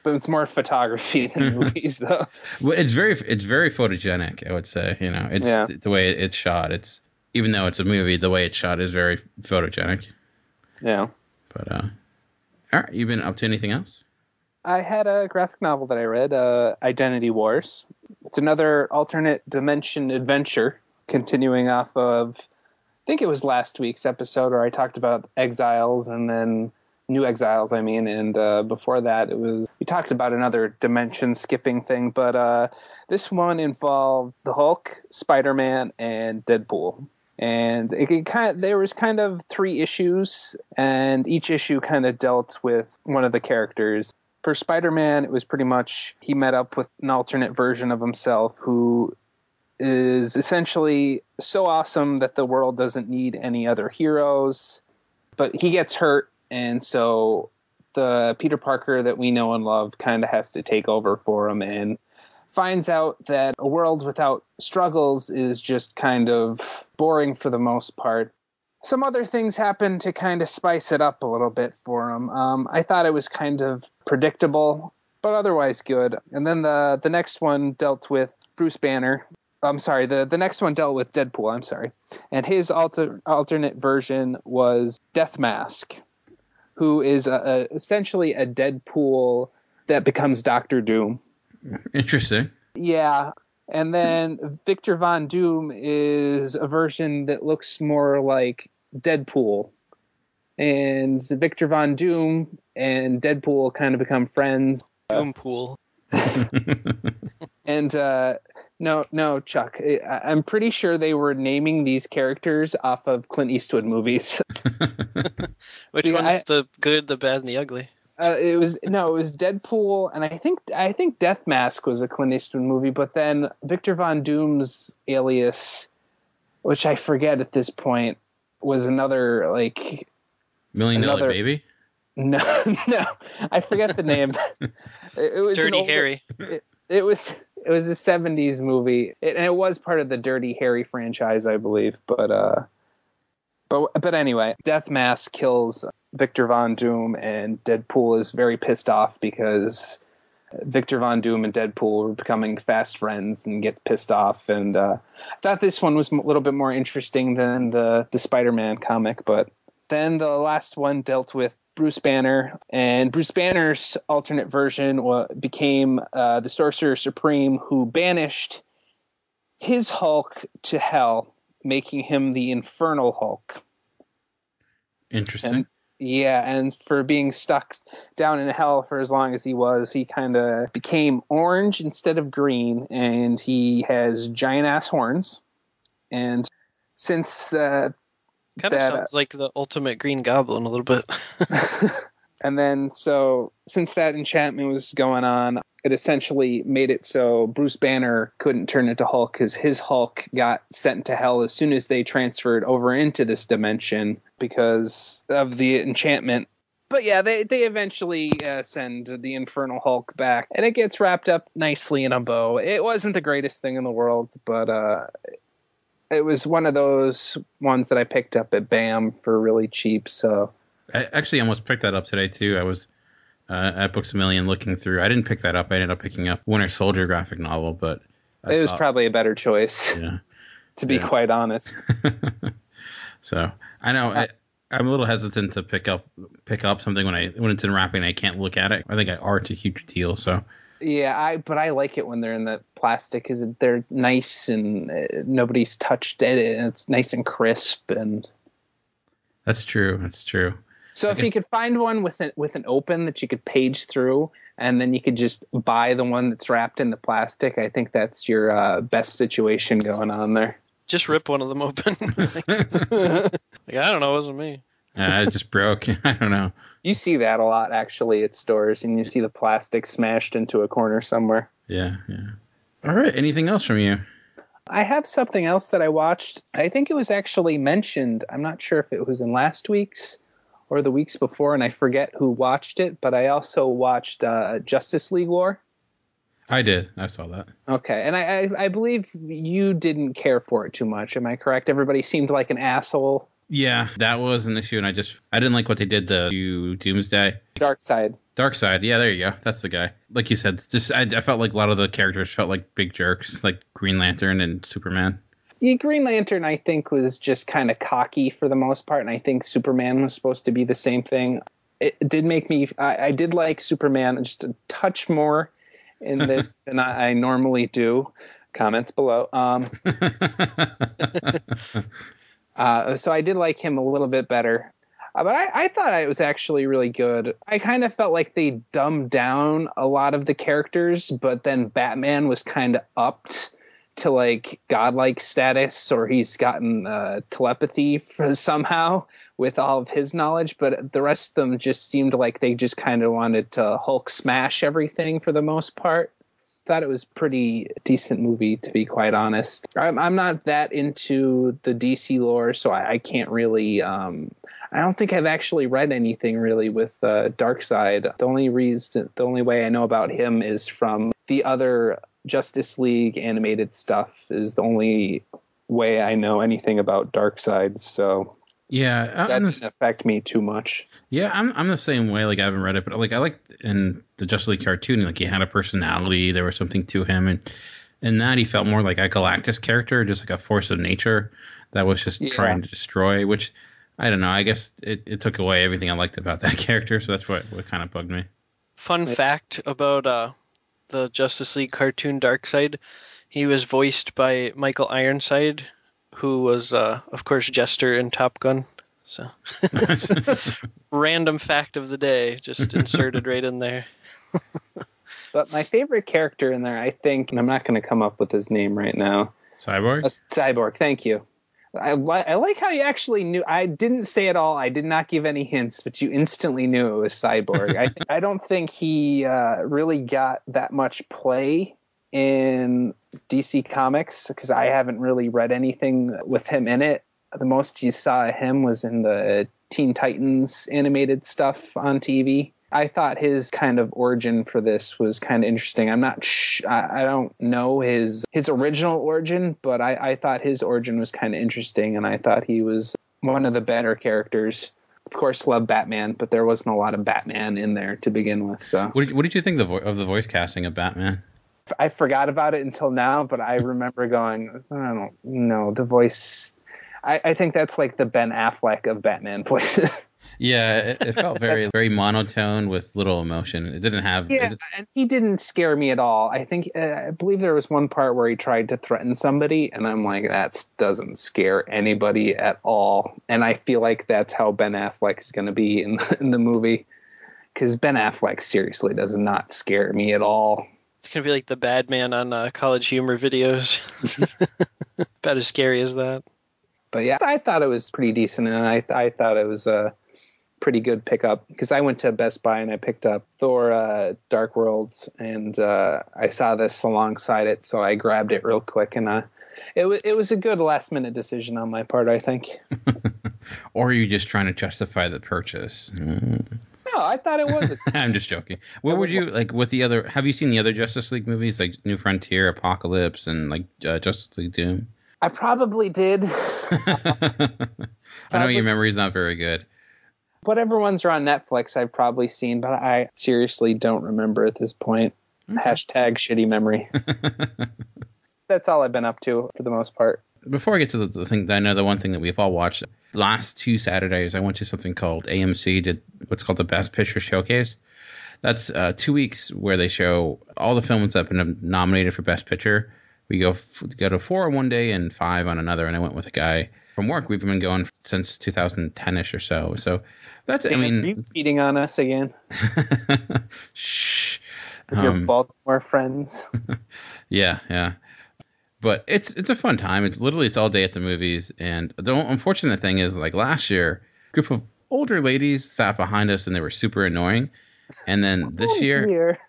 Speaker 12: but it's more photography than movies, though.
Speaker 13: Well, it's very it's very photogenic. I would say you know it's
Speaker 12: Yeah.
Speaker 13: the way it's shot. It's even though it's a movie, the way it's shot is very photogenic.
Speaker 12: Yeah.
Speaker 13: But uh, all right, you been up to anything else?
Speaker 12: I had a graphic novel that I read, uh, Identity Wars. It's another alternate dimension adventure, continuing off of, I think it was last week's episode where I talked about exiles and then new exiles, I mean, and uh, before that it was, we talked about another dimension skipping thing, but uh, this one involved the Hulk, Spider Man, and Deadpool. And it, kind of, there was kind of three issues, and each issue kind of dealt with one of the characters for Spider-Man, it was pretty much he met up with an alternate version of himself who is essentially so awesome that the world doesn't need any other heroes. But he gets hurt, and so the Peter Parker that we know and love kind of has to take over for him and finds out that a world without struggles is just kind of boring for the most part some other things happen to kind of spice it up a little bit for him. Um, I thought it was kind of predictable, but otherwise good. And then the the next one dealt with Bruce Banner. I'm sorry, the the next one dealt with Deadpool. I'm sorry, and his alter, alternate version was Death Mask, who is a, a, essentially a Deadpool that becomes Doctor Doom.
Speaker 13: Interesting.
Speaker 12: Yeah. And then Victor Von Doom is a version that looks more like Deadpool. And Victor Von Doom and Deadpool kind of become friends.
Speaker 11: Doom pool.
Speaker 12: And uh, no, no, Chuck, I- I'm pretty sure they were naming these characters off of Clint Eastwood movies.
Speaker 11: Which
Speaker 12: Yeah,
Speaker 11: one's
Speaker 12: I-
Speaker 11: the good, the bad, and the ugly?
Speaker 12: Uh, it was no, it was Deadpool, and I think I think Death Mask was a Clint Eastwood movie, but then Victor Von Doom's alias, which I forget at this point, was another like
Speaker 13: Million Dollar
Speaker 12: Another-
Speaker 13: Baby.
Speaker 12: no, no, I forget the name. it, it was
Speaker 11: Dirty
Speaker 12: older-
Speaker 11: Harry.
Speaker 12: It, it was it was a '70s movie, it, and it was part of the Dirty Harry franchise, I believe. But uh, but but anyway, Death Mask kills Victor Von Doom, and Deadpool is very pissed off because Victor Von Doom and Deadpool were becoming fast friends, and gets pissed off. And uh, I thought this one was a little bit more interesting than the the Spider-Man comic, but then the last one dealt with Bruce Banner, and Bruce Banner's alternate version became uh, the Sorcerer Supreme, who banished his Hulk to hell, making him the Infernal Hulk.
Speaker 13: Interesting.
Speaker 12: And yeah, and for being stuck down in hell for as long as he was, he kind of became orange instead of green, and he has giant ass horns. And since uh,
Speaker 11: Kind of
Speaker 12: that,
Speaker 11: sounds like the ultimate Green Goblin a little bit.
Speaker 12: and then so since that enchantment was going on, it essentially made it so Bruce Banner couldn't turn into Hulk because his Hulk got sent to hell as soon as they transferred over into this dimension because of the enchantment. But yeah, they they eventually uh, send the Infernal Hulk back, and it gets wrapped up nicely in a bow. It wasn't the greatest thing in the world, but uh, it was one of those ones that I picked up at BAM for really cheap. So
Speaker 13: I actually almost picked that up today too. I was uh, at Books a Million looking through. I didn't pick that up. I ended up picking up Winter Soldier graphic novel, but I
Speaker 12: it was probably a better choice,
Speaker 13: yeah.
Speaker 12: to be
Speaker 13: Yeah.
Speaker 12: quite honest.
Speaker 13: So I know I, I'm a little hesitant to pick up pick up something when I when it's in wrapping. I can't look at it. I think art's a huge deal. So
Speaker 12: Yeah, I but I like it when they're in the plastic because they're nice and uh, nobody's touched it, and it's nice and crisp. And
Speaker 13: that's true. That's true.
Speaker 12: So,
Speaker 13: I
Speaker 12: if
Speaker 13: guess-
Speaker 12: you could find one with it with an open that you could page through, and then you could just buy the one that's wrapped in the plastic, I think that's your uh, best situation going on there.
Speaker 11: Just rip one of them open. like, I don't know, it wasn't me.
Speaker 13: Uh, it just broke. I don't know.
Speaker 12: You see that a lot actually at stores, and you see the plastic smashed into a corner somewhere.
Speaker 13: Yeah, yeah. All right. Anything else from you?
Speaker 12: I have something else that I watched. I think it was actually mentioned. I'm not sure if it was in last week's or the weeks before, and I forget who watched it, but I also watched uh, Justice League War.
Speaker 13: I did. I saw that.
Speaker 12: Okay, and I, I, I believe you didn't care for it too much. Am I correct? Everybody seemed like an asshole.
Speaker 13: Yeah, that was an issue, and I just I didn't like what they did the to Doomsday.
Speaker 12: Darkseid.
Speaker 13: Dark Side, yeah, there you go. That's the guy. Like you said, just I, I felt like a lot of the characters felt like big jerks, like Green Lantern and Superman.
Speaker 12: Green Lantern, I think, was just kind of cocky for the most part, and I think Superman was supposed to be the same thing. It did make me. I, I did like Superman just a touch more in this than I, I normally do. Comments below. Um, uh, so I did like him a little bit better. Uh, but I, I thought it was actually really good. I kind of felt like they dumbed down a lot of the characters, but then Batman was kind of upped to like godlike status, or he's gotten uh, telepathy for somehow with all of his knowledge. But the rest of them just seemed like they just kind of wanted to Hulk smash everything for the most part. Thought it was pretty decent movie to be quite honest. I'm, I'm not that into the DC lore, so I, I can't really. Um, I don't think I've actually read anything really with uh, Darkseid. The only reason, the only way I know about him is from the other Justice League animated stuff. Is the only way I know anything about Darkseid. So
Speaker 13: Yeah,
Speaker 12: that
Speaker 13: I'm
Speaker 12: didn't affect me too much.
Speaker 13: Yeah, I'm I'm the same way. Like I haven't read it, but like I like in the Justice League cartoon, like he had a personality. There was something to him, and in that he felt more like a Galactus character, just like a force of nature that was just
Speaker 12: Yeah.
Speaker 13: trying to destroy. Which I don't know. I guess it, it took away everything I liked about that character, so that's what what kind of bugged me.
Speaker 11: Fun fact about uh, the Justice League cartoon Darkseid, he was voiced by Michael Ironside, who was, uh, of course, Jester in Top Gun. So, random fact of the day, just inserted right in there.
Speaker 12: But my favorite character in there, I think, and I'm not going to come up with his name right now.
Speaker 13: Cyborg.
Speaker 12: A cyborg. Thank you. I, li- I like how you actually knew. I didn't say it all. I did not give any hints, but you instantly knew it was Cyborg. I, I don't think he uh, really got that much play in DC Comics because I haven't really read anything with him in it. The most you saw of him was in the Teen Titans animated stuff on TV. I thought his kind of origin for this was kind of interesting. I'm not, sh- I, I don't know his his original origin, but I, I thought his origin was kind of interesting, and I thought he was one of the better characters. Of course, love Batman, but there wasn't a lot of Batman in there to begin with. So
Speaker 13: What did, what did you think the vo- of the voice casting of Batman?
Speaker 12: I forgot about it until now, but I remember going, I don't know, the voice. I, I think that's like the Ben Affleck of Batman voices.
Speaker 13: Yeah, it, it felt very very monotone with little emotion. It didn't have.
Speaker 12: Yeah,
Speaker 13: it-
Speaker 12: and he didn't scare me at all. I think uh, I believe there was one part where he tried to threaten somebody, and I'm like, that doesn't scare anybody at all. And I feel like that's how Ben Affleck is going to be in in the movie, because Ben Affleck seriously does not scare me at all.
Speaker 11: It's gonna be like the bad man on uh, College Humor videos. About as scary as that.
Speaker 12: But yeah, I thought it was pretty decent, and I I thought it was a pretty good pickup because I went to Best Buy and I picked up Thor: uh, Dark Worlds, and uh, I saw this alongside it, so I grabbed it real quick, and uh, it was it was a good last minute decision on my part, I think.
Speaker 13: or are you just trying to justify the purchase? Mm.
Speaker 12: No, I thought it was.
Speaker 13: I'm just joking. What would you like with the other? Have you seen the other Justice League movies like New Frontier, Apocalypse, and like uh, Justice League Doom?
Speaker 12: I probably did.
Speaker 13: I know your memory's not very good.
Speaker 12: Whatever ones are on Netflix, I've probably seen, but I seriously don't remember at this point. Hashtag shitty memory. That's all I've been up to for the most part.
Speaker 13: Before I get to the, the thing, I know the one thing that we've all watched. Last two Saturdays, I went to something called AMC did what's called the Best Picture Showcase. That's uh, two weeks where they show all the films that have been nominated for Best Picture. We go f- go to four on one day and five on another, and I went with a guy from work. We've been going since 2010ish or so. So that's I mean,
Speaker 12: feeding on us again.
Speaker 13: Shh.
Speaker 12: With your
Speaker 13: Um,
Speaker 12: Baltimore friends.
Speaker 13: Yeah, yeah. But it's it's a fun time. It's literally it's all day at the movies. And the unfortunate thing is, like last year, a group of older ladies sat behind us and they were super annoying. And then this
Speaker 12: Oh,
Speaker 13: year,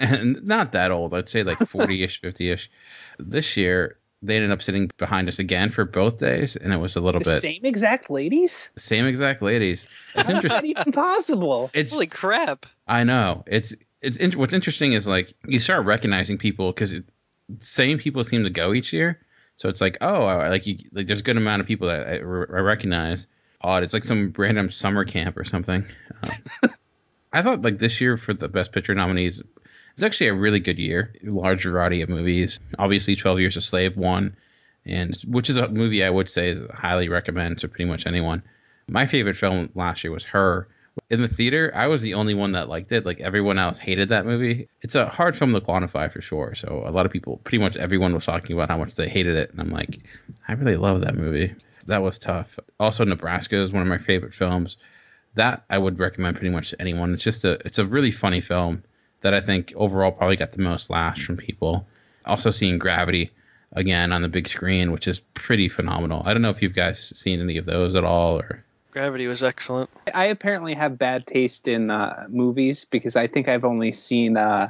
Speaker 13: and not that old, I'd say like forty ish, fifty ish. This year, they ended up sitting behind us again for both days, and it was a little
Speaker 12: The
Speaker 13: bit
Speaker 12: same exact ladies?
Speaker 13: same exact ladies. It's
Speaker 12: How is that
Speaker 13: interesting.
Speaker 12: even possible?
Speaker 13: It's
Speaker 11: Holy crap!
Speaker 13: I know. It's it's in, what's interesting is like you start recognizing people because same people seem to go each year. So it's like oh I- like you like there's a good amount of people that I, I recognize. Odd. It's like some random summer camp or something. Uh, I thought like this year for the best picture nominees, it's actually a really good year. Large variety of movies. Obviously, Twelve Years a Slave won, and which is a movie I would say is highly recommend to pretty much anyone. My favorite film last year was Her. In the theater, I was the only one that liked it. Like everyone else hated that movie. It's a hard film to quantify for sure. So a lot of people, pretty much everyone was talking about how much they hated it, and I'm like, I really love that movie. That was tough. Also, Nebraska is one of my favorite films. That I would recommend pretty much to anyone. It's just a it's a really funny film that I think overall probably got the most laughs from people. Also seeing Gravity again on the big screen, which is pretty phenomenal. I don't know if you've guys seen any of those at all or
Speaker 11: Gravity was excellent.
Speaker 12: I apparently have bad taste in uh, movies because I think I've only seen uh,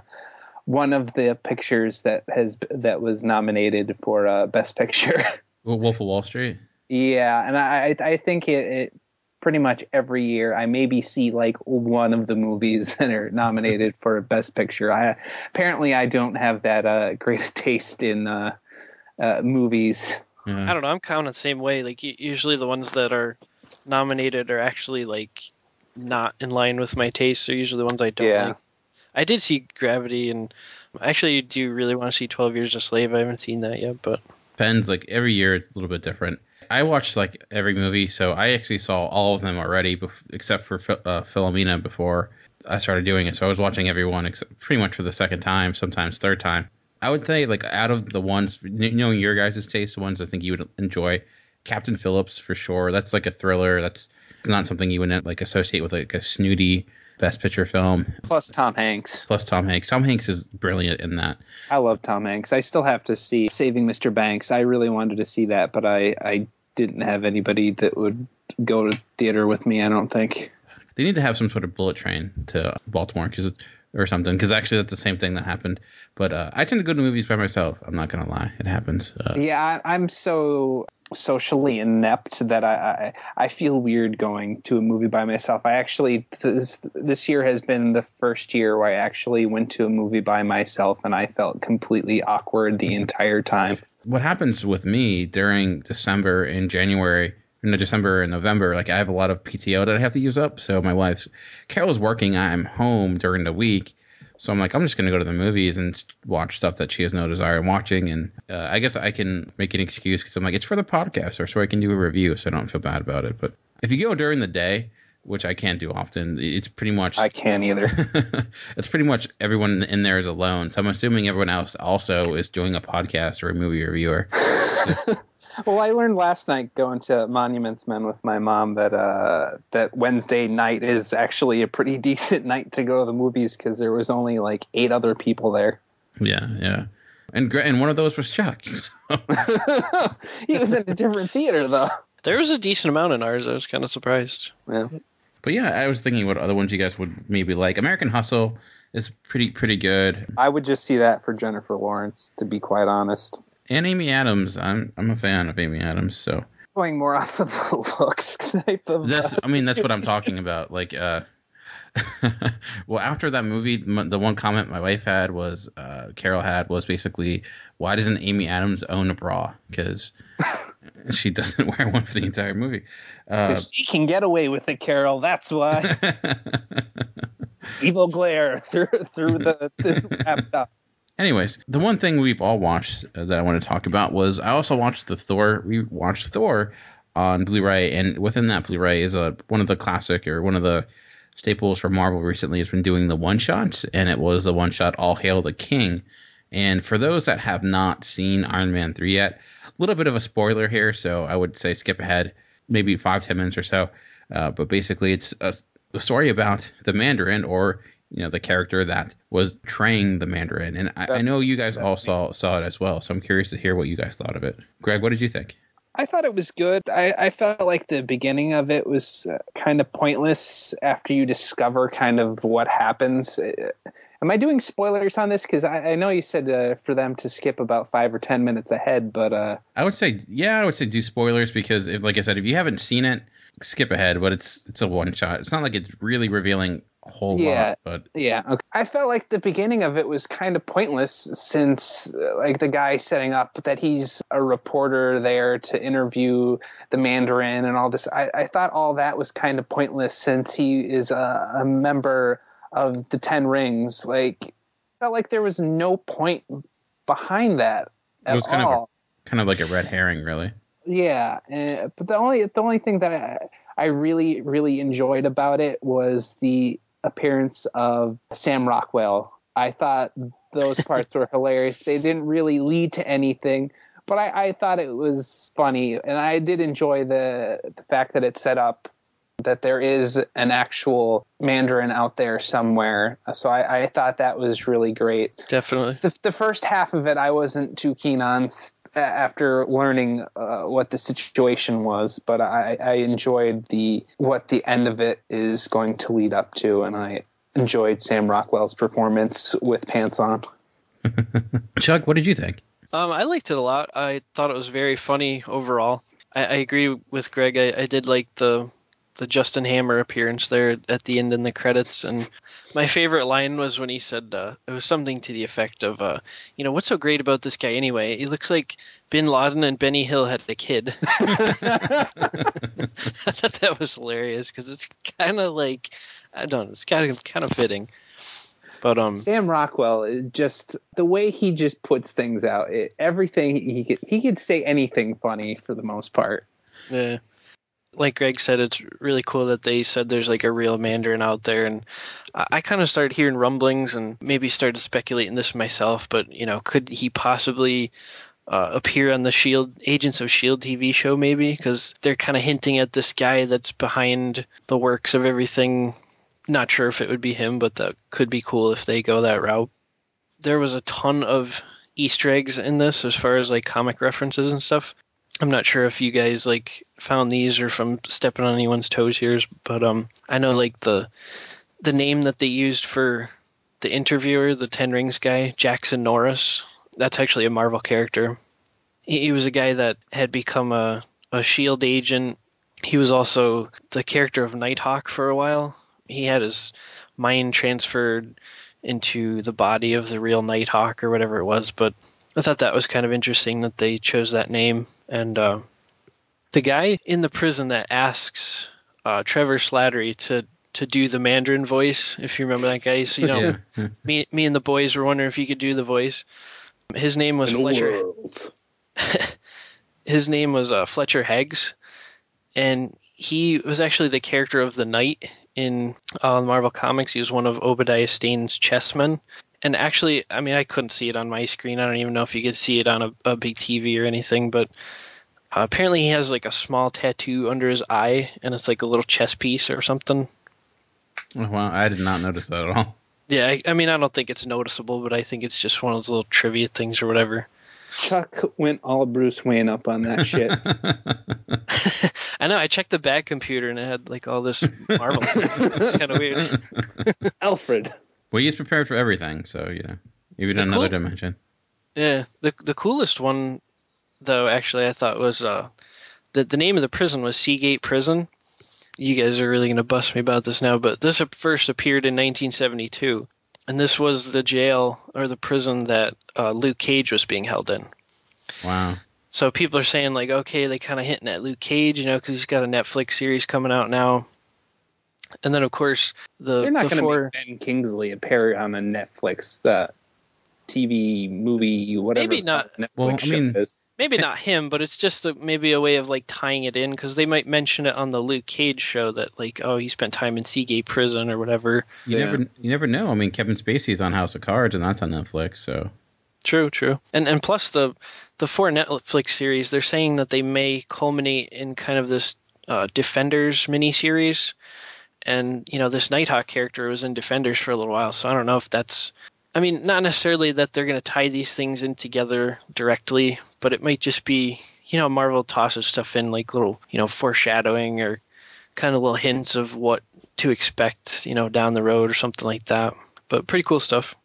Speaker 12: one of the pictures that has that was nominated for uh, Best Picture.
Speaker 13: Wolf of Wall Street.
Speaker 12: yeah, and I I think it, it pretty much every year I maybe see like one of the movies that are nominated for Best Picture. I apparently I don't have that uh, great a taste in uh, uh, movies.
Speaker 11: I don't know. I'm kind of the same way. Like usually the ones that are nominated are actually like not in line with my taste. Are usually the ones I don't
Speaker 12: Yeah.
Speaker 11: like. I did see Gravity, and actually, do really want to see Twelve Years a Slave. I haven't seen that yet, but
Speaker 13: Depends. Like every year, it's a little bit different. I watched like every movie, so I actually saw all of them already, bef- except for uh, Philomena before I started doing it. So I was watching every one, except pretty much for the second time, sometimes third time. I would say like out of the ones knowing your guys' taste, the ones I think you would enjoy, Captain Phillips for sure. That's like a thriller. That's not something you would like associate with like a snooty best picture film.
Speaker 12: Plus Tom Hanks.
Speaker 13: Plus Tom Hanks. Tom Hanks is brilliant in that.
Speaker 12: I love Tom Hanks. I still have to see Saving Mr. Banks. I really wanted to see that, but I, I didn't have anybody that would go to theater with me. I don't think.
Speaker 13: They need to have some sort of bullet train to Baltimore because or something because actually that's the same thing that happened. But uh, I tend to go to movies by myself. I'm not gonna lie, it happens. Uh,
Speaker 12: Yeah, I, I'm so socially inept that I, I I feel weird going to a movie by myself. I actually this this year has been the first year where I actually went to a movie by myself and I felt completely awkward the entire time.
Speaker 13: What happens with me during December and January? No, December and November, like I have a lot of PTO that I have to use up. So my wife's Carol's working. I'm home during the week, So I'm like, I'm just going to go to the movies and watch stuff that she has no desire in watching. And uh, I guess I can make an excuse because I'm like, it's for the podcast or so I can do a review so I don't feel bad about it. But if you go during the day, which I can't do often, it's pretty much.
Speaker 12: I can't either.
Speaker 13: it's pretty much everyone in there is alone. So I'm assuming everyone else also is doing a podcast or a movie reviewer.
Speaker 12: Well, I learned last night going to Monuments Men with my mom that uh, that Wednesday night is actually a pretty decent night to go to the movies because there was only like eight other people there.
Speaker 13: Yeah, yeah. And and one of those was Chuck.
Speaker 12: he was in a different theater though.
Speaker 11: There was a decent amount in ours. I was kind of surprised.
Speaker 12: Yeah.
Speaker 13: But yeah, I was thinking what other ones you guys would maybe like. American Hustle is pretty pretty good.
Speaker 12: I would just see that for Jennifer Lawrence, to be quite honest.
Speaker 13: And Amy Adams, I'm I'm a fan of Amy Adams, so
Speaker 12: Going more off of the looks type of.
Speaker 13: that's I mean that's what I'm talking about. Like, uh, well, after that movie, m- the one comment my wife had was uh, Carol had was basically, why doesn't Amy Adams own a bra? Because she doesn't wear one for the entire movie. Uh,
Speaker 12: she can get away with it, Carol. That's why. Evil glare through through the, the laptop.
Speaker 13: Anyways, the one thing we've all watched uh, that I want to talk about was I also watched the Thor. We watched Thor on Blu-ray, and within that Blu-ray is a one of the classic or one of the staples for Marvel recently has been doing the one shot, and it was the one shot All Hail the King. And for those that have not seen Iron Man three yet, a little bit of a spoiler here, so I would say skip ahead maybe five ten minutes or so. Uh, but basically, it's a, a story about the Mandarin or you know the character that was training the Mandarin, and I, I know you guys all saw saw it as well. So I'm curious to hear what you guys thought of it. Greg, what did you think?
Speaker 12: I thought it was good. I, I felt like the beginning of it was uh, kind of pointless after you discover kind of what happens. Uh, Am I doing spoilers on this? Because I, I know you said uh, for them to skip about five or ten minutes ahead, but uh,
Speaker 13: I would say, yeah, I would say do spoilers because, if, like I said, if you haven't seen it, skip ahead. But it's it's a one shot. It's not like it's really revealing whole
Speaker 12: Yeah.
Speaker 13: lot. But
Speaker 12: yeah, okay. I felt like the beginning of it was kind of pointless since, uh, like, the guy setting up that he's a reporter there to interview the Mandarin and all this. I, I thought all that was kind of pointless since he is a, a member of the Ten Rings. Like, felt like there was no point behind that at
Speaker 13: it was kind
Speaker 12: all.
Speaker 13: of kind of like a red herring, really.
Speaker 12: Yeah, uh, but the only the only thing that I, I really really enjoyed about it was the appearance of Sam Rockwell. I thought those parts were hilarious. They didn't really lead to anything, but I, I thought it was funny, and I did enjoy the the fact that it set up that there is an actual Mandarin out there somewhere. So I, I thought that was really great.
Speaker 11: Definitely.
Speaker 12: The, the first half of it I wasn't too keen on after learning uh, what the situation was, but I, I enjoyed the what the end of it is going to lead up to, and I enjoyed Sam Rockwell's performance with pants on.
Speaker 13: Chuck, what did you think?
Speaker 11: Um, I liked it a lot. I thought it was very funny overall. I, I agree with Greg. I, I did like the the Justin Hammer appearance there at the end in the credits, and my favorite line was when he said uh, it was something to the effect of, uh, "You know what's so great about this guy anyway? He looks like Bin Laden and Benny Hill had a kid." I thought that was hilarious because it's kind of like I don't know, it's kind of kind of fitting. But um,
Speaker 12: Sam Rockwell is just the way he just puts things out. It, everything he could he could say anything funny for the most part.
Speaker 11: Yeah. Like Greg said, it's really cool that they said there's like a real Mandarin out there, and I, I kind of started hearing rumblings and maybe started speculating this myself. But you know, could he possibly uh, appear on the Shield Agents of Shield TV show? Maybe because they're kind of hinting at this guy that's behind the works of everything. Not sure if it would be him, but that could be cool if they go that route. There was a ton of Easter eggs in this as far as like comic references and stuff. I'm not sure if you guys like found these or from stepping on anyone's toes here, but um, I know like the the name that they used for the interviewer, the Ten Rings guy, Jackson Norris. That's actually a Marvel character. He, he was a guy that had become a a Shield agent. He was also the character of Nighthawk for a while. He had his mind transferred into the body of the real Nighthawk or whatever it was, but I thought that was kind of interesting that they chose that name. And uh, the guy in the prison that asks uh, Trevor Slattery to to do the Mandarin voice. If you remember that guy, so, you know,
Speaker 13: Yeah.
Speaker 11: me me and the boys were wondering if he could do the voice. His name was
Speaker 12: In
Speaker 11: Fletcher. His name was uh, Fletcher Heggs, and he was actually the character of the Knight in uh, Marvel Comics. He was one of Obadiah Stane's chessmen. And actually, I mean, I couldn't see it on my screen. I don't even know if you could see it on a, a big TV or anything, but uh, apparently he has like a small tattoo under his eye, and it's like a little chess piece or something.
Speaker 13: Oh, wow, I did not notice that at all.
Speaker 11: Yeah, I, I mean, I don't think it's noticeable, but I think it's just one of those little trivia things or whatever.
Speaker 12: Chuck went all Bruce Wayne up on that shit.
Speaker 11: I know. I checked the back computer and it had like all this Marvel stuff. It's kind of weird.
Speaker 12: Alfred.
Speaker 13: Well, he's prepared for everything, so you know, even
Speaker 11: The
Speaker 13: another
Speaker 11: cool-
Speaker 13: dimension.
Speaker 11: Yeah, the the coolest one, though, actually, I thought was uh, the the name of the prison was Seagate Prison. You guys are really gonna bust me about this now, but this first appeared in 1972, and this was the jail or the prison that uh, Luke Cage was being held in.
Speaker 13: Wow.
Speaker 11: So people are saying like, okay, they kind of hinting at Luke Cage, you know, because he's got a Netflix series coming out now. And then of course the
Speaker 12: They're not
Speaker 11: the
Speaker 12: going to
Speaker 11: four,
Speaker 12: make Ben Kingsley appear on a Netflix uh, TV movie, whatever.
Speaker 11: Maybe not.
Speaker 12: Netflix
Speaker 13: Well, I mean-
Speaker 12: is.
Speaker 11: maybe not him, but it's just a, maybe a way of like tying it in because they might mention it on the Luke Cage show that like, oh, he spent time in Seagate Prison or whatever.
Speaker 13: You
Speaker 12: Yeah.
Speaker 13: never, you never know. I mean, Kevin Spacey's on House of Cards, and that's on Netflix. So
Speaker 11: True, true. And and plus the the four Netflix series, they're saying that they may culminate in kind of this uh, Defenders miniseries. And you know, this Nighthawk character was in Defenders for a little while, so I don't know if that's. I mean, not necessarily that they're going to tie these things in together directly, but it might just be, you know, Marvel tosses stuff in like little, you know, foreshadowing or kind of little hints of what to expect, you know, down the road or something like that. But pretty cool stuff.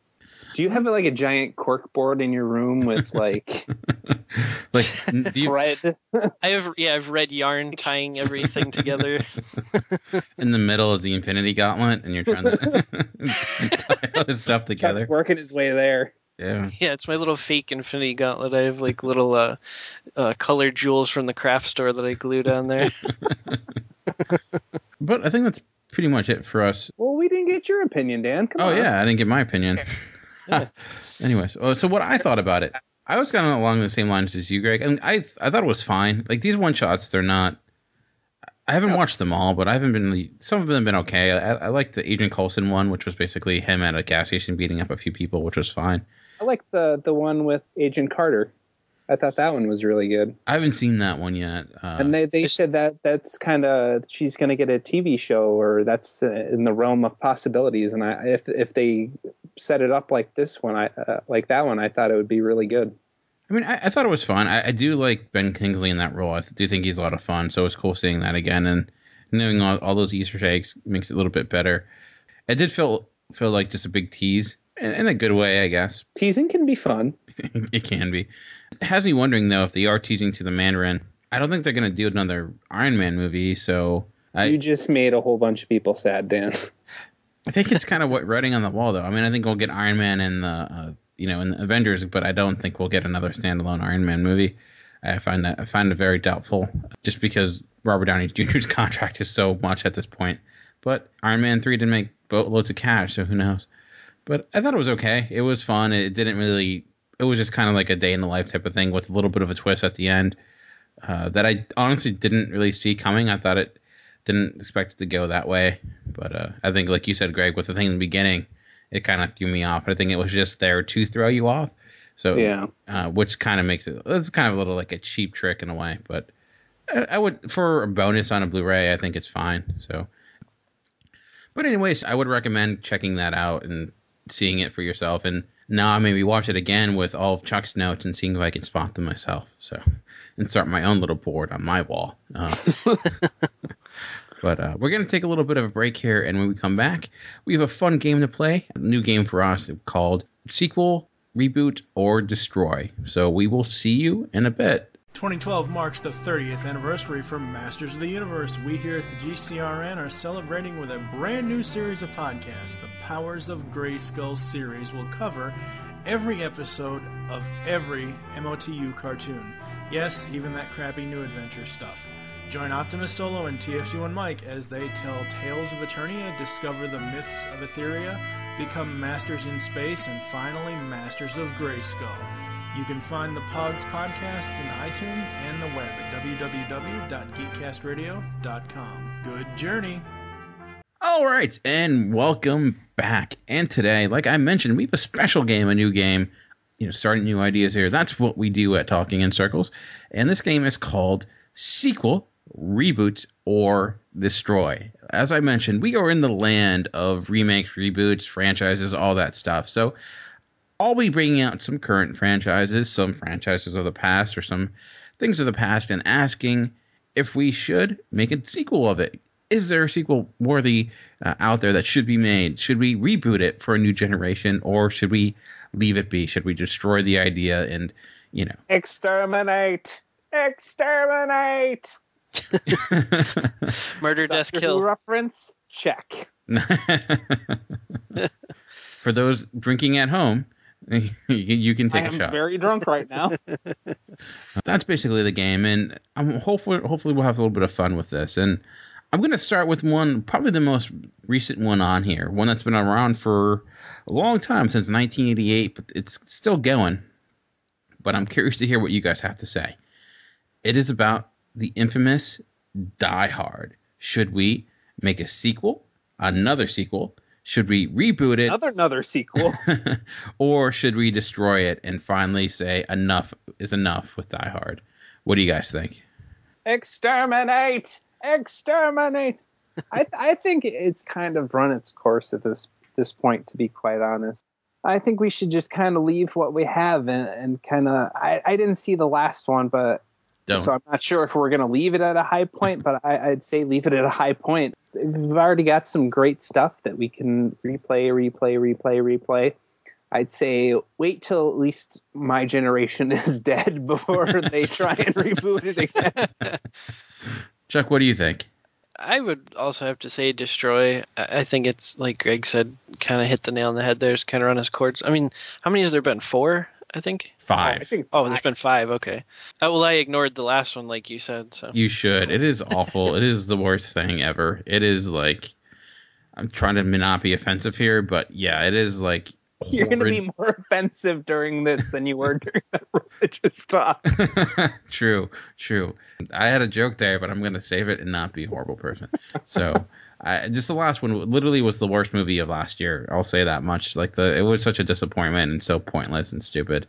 Speaker 12: Do you have like a giant cork board in your room with like
Speaker 13: like, do you,
Speaker 12: thread?
Speaker 11: I have yeah, I've read yarn tying everything together.
Speaker 13: in the middle is the Infinity Gauntlet, and you're trying to tie all this stuff together.
Speaker 12: Chuck's working his way there.
Speaker 13: Yeah.
Speaker 11: Yeah, it's my little fake Infinity Gauntlet. I have like little uh, uh, colored jewels from the craft store that I glued on there.
Speaker 13: But I think that's pretty much it for us.
Speaker 12: Well, we didn't get your opinion, Dan. Come
Speaker 13: Oh
Speaker 12: on.
Speaker 13: yeah, I didn't get my opinion. Anyways, so what I thought about it, I was kind of along the same lines as you, Greg. And I I thought it was fine. Like these one shots, they're not. I haven't watched them all, but I haven't been. Some of them have been okay. I, I like the Agent Coulson one, which was basically him at a gas station beating up a few people, which was fine.
Speaker 12: I like the the one with Agent Carter. I thought that one was really good.
Speaker 13: I haven't seen that one yet. Uh,
Speaker 12: and they, they said that that's kind of she's going to get a TV show or that's in the realm of possibilities. And I if if they set it up like this one, I uh, like that one, I thought it would be really good.
Speaker 13: I mean, I, I thought it was fun. I, I do like Ben Kingsley in that role. I do think he's a lot of fun. So it's cool seeing that again and knowing all, all those Easter eggs makes it a little bit better. It did feel feel like just a big tease in, in a good way, I guess.
Speaker 12: Teasing can be fun.
Speaker 13: it can be. It has me wondering though if they are teasing to the Mandarin. I don't think they're going to do another Iron Man movie. So I,
Speaker 12: you just made a whole bunch of people sad, Dan.
Speaker 13: I think it's kind of what writing on the wall, though. I mean, I think we'll get Iron Man in the, uh, you know, in the Avengers, but I don't think we'll get another standalone Iron Man movie. I find that I find it very doubtful, just because Robert Downey Jr.'s contract is so much at this point. But Iron Man three did make boatloads of cash, so who knows? But I thought it was okay. It was fun. It didn't really. It was just kind of like a day in the life type of thing with a little bit of a twist at the end uh, that I honestly didn't really see coming. I thought it didn't expect it to go that way. But uh, I think, like you said, Greg, with the thing in the beginning, it kind of threw me off. I think it was just there to throw you off. So
Speaker 12: Yeah.
Speaker 13: uh, which kind of makes it it's kind of a little like a cheap trick in a way. But I, I would for a bonus on a Blu-ray, I think it's fine. So, but anyways, I would recommend checking that out and seeing it for yourself. And now I maybe watch it again with all of Chuck's notes and seeing if I can spot them myself. So, and start my own little board on my wall. Uh, but uh, we're going to take a little bit of a break here, and when we come back, we have a fun game to play. A new game for us called Sequel, Reboot, or Destroy. So we will see you in a bit.
Speaker 9: 2012 marks the 30th anniversary for Masters of the Universe. We here at the GCRN are celebrating with a brand new series of podcasts. The Powers of Grayskull series will cover every episode of every MOTU cartoon. Yes, even that crappy New Adventure stuff. Join Optimus Solo and TFG1 Mike as they tell tales of Eternia, discover the myths of Etheria, become masters in space, and finally masters of Grayskull. You can find the Pogs podcasts in iTunes and the web at www.geekcastradio.com. Good journey!
Speaker 13: All right, and welcome back. And today, like I mentioned, we have a special game, a new game. You know, starting new ideas here. That's what we do at Talking in Circles. And this game is called Sequel, Reboot, or Destroy. As I mentioned, we are in the land of remakes, reboots, franchises, all that stuff. So I'll be bringing out some current franchises, some franchises of the past, or some things of the past, and asking if we should make a sequel of it. Is there a sequel worthy uh, out there that should be made? Should we reboot it for a new generation, or should we leave it be? Should we destroy the idea and, you know,
Speaker 12: Exterminate! Exterminate!
Speaker 11: Murder, death,
Speaker 12: Doctor Who
Speaker 11: kill.
Speaker 12: reference? Check.
Speaker 13: for those drinking at home, you, you can take
Speaker 12: I
Speaker 13: a
Speaker 12: am
Speaker 13: shot.
Speaker 12: very drunk right now.
Speaker 13: That's basically the game, and I'm hopefully hopefully we'll have a little bit of fun with this. And I'm going to start with one, probably the most recent one on here, one that's been around for a long time since 1988, but it's still going. But I'm curious to hear what you guys have to say. It is about the infamous Die Hard. Should we make a sequel, another sequel? Should we reboot it?
Speaker 12: another another sequel.
Speaker 13: or should we destroy it and finally say enough is enough with Die Hard? What do you guys think?
Speaker 12: Exterminate! Exterminate! I I think it's kind of run its course at this this point. To be quite honest, I think we should just kind of leave what we have and, and kind of. I I didn't see the last one, but
Speaker 13: Don't.
Speaker 12: so I'm not sure if we're going to leave it at a high point. But I, I'd say leave it at a high point. We've already got some great stuff that we can replay, replay, replay, replay. I'd say wait till at least my generation is dead before they try and reboot it again.
Speaker 13: Chuck, what do you think?
Speaker 11: I would also have to say destroy. I I think it's like Greg said, kind of hit the nail on the head. There, it's kind of run his course. I mean, how many has there been? Four, I think.
Speaker 13: Five.
Speaker 12: I think
Speaker 11: Oh, there's been five. Okay. Uh, well, I ignored the last one, like you said. So
Speaker 13: You should. It is awful. it is the worst thing ever. It is like I'm trying to not be offensive here, but yeah, it is like
Speaker 12: You're going to be more offensive during this than you were during that religious talk.
Speaker 13: true, true. I had a joke there, but I'm going to save it and not be a horrible person. So, I, just the last one literally was the worst movie of last year. I'll say that much. Like the, it was such a disappointment and so pointless and stupid.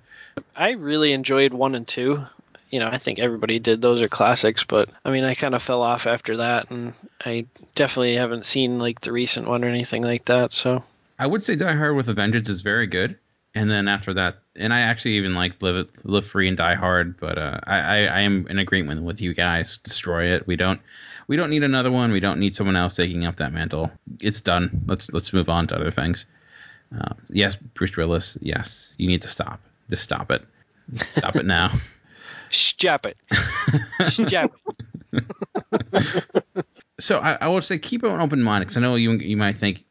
Speaker 11: I really enjoyed one and two. You know, I think everybody did. Those are classics, but I mean, I kind of fell off after that, and I definitely haven't seen like the recent one or anything like that. So
Speaker 13: I would say Die Hard with a Vengeance is very good. And then after that, and I actually even like Live It, Live Free and Die Hard, but uh, I, I I am in agreement with you guys. Destroy it. We don't we don't need another one. We don't need someone else taking up that mantle. It's done. Let's let's move on to other things. Uh, yes, Bruce Willis. Yes, you need to stop. Just stop it. Stop it now.
Speaker 11: Stop it. Stop it.
Speaker 13: so I, I would say keep an open mind because I know you you might think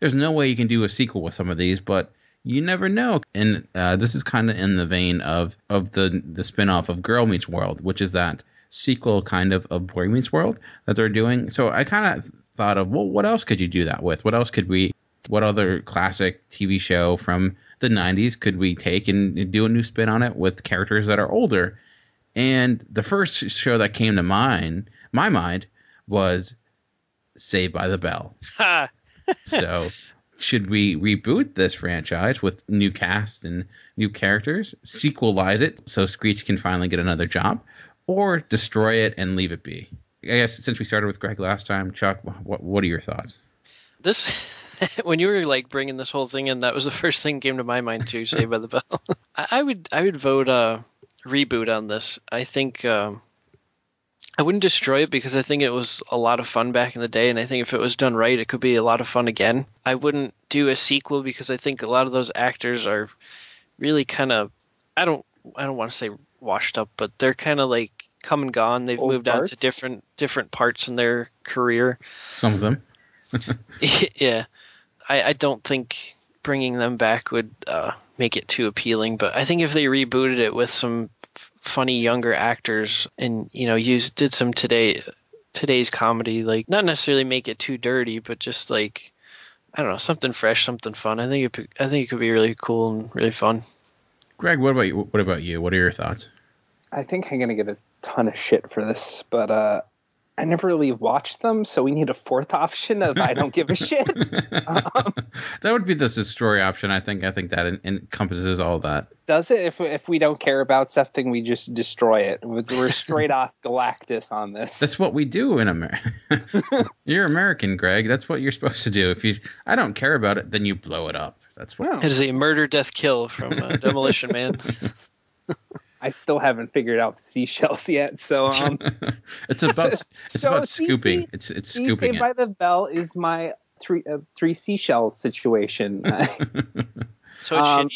Speaker 13: there's no way you can do a sequel with some of these, but you never know. And uh, this is kind of in the vein of of the the spinoff of Girl Meets World, which is that sequel kind of of Boy Meets World that they're doing. So I kind of thought of well, what else could you do that with? What else could we? What other classic TV show from the 90s could we take and do a new spin on it with characters that are older? And the first show that came to mind, my mind, was Saved by the Bell. So, should we reboot this franchise with new cast and new characters, sequelize it so Screech can finally get another job, or destroy it and leave it be? I guess since we started with Greg last time, Chuck, what what are your thoughts?
Speaker 11: This when you were like bringing this whole thing in, that was the first thing that came to my mind too. Saved by the Bell. I, would I would vote uh, reboot on this. I think um, I wouldn't destroy it because I think it was a lot of fun back in the day, and I think if it was done right, it could be a lot of fun again. I wouldn't do a sequel because I think a lot of those actors are really kind of I don't I don't want to say washed up, but they're kind of like come and gone. They've
Speaker 12: Old
Speaker 11: moved on to different different parts in their career.
Speaker 13: Some of them.
Speaker 11: yeah, I, I don't think bringing them back would uh, make it too appealing. But I think if they rebooted it with some f- funny younger actors, and you know, use did some today today's comedy, like not necessarily make it too dirty, but just like I don't know, something fresh, something fun. I think it, I think it could be really cool and really fun.
Speaker 13: Greg, what about you? What about you? What are your thoughts?
Speaker 12: I think I'm gonna get a ton of shit for this, but uh, I never really watched them, so we need a fourth option of I don't give a shit. um,
Speaker 13: that would be the destroy option. I think. I think that en- encompasses all that.
Speaker 12: does it? If if we don't care about something, we just destroy it. We're straight off Galactus on this.
Speaker 13: That's what we do in America. you're American, Greg. That's what you're supposed to do. If you, I don't care about it, then you blow it up. That's what.
Speaker 11: It is a murder, death, kill from uh, Demolition Man.
Speaker 12: I still haven't figured out the seashells yet, so um,
Speaker 13: it's about it's
Speaker 12: so
Speaker 13: about
Speaker 12: CC
Speaker 13: scooping. It's it's
Speaker 12: See,
Speaker 13: scooping
Speaker 12: Saved
Speaker 13: it.
Speaker 12: by the Bell is my three uh, three seashells situation.
Speaker 11: So
Speaker 12: Um,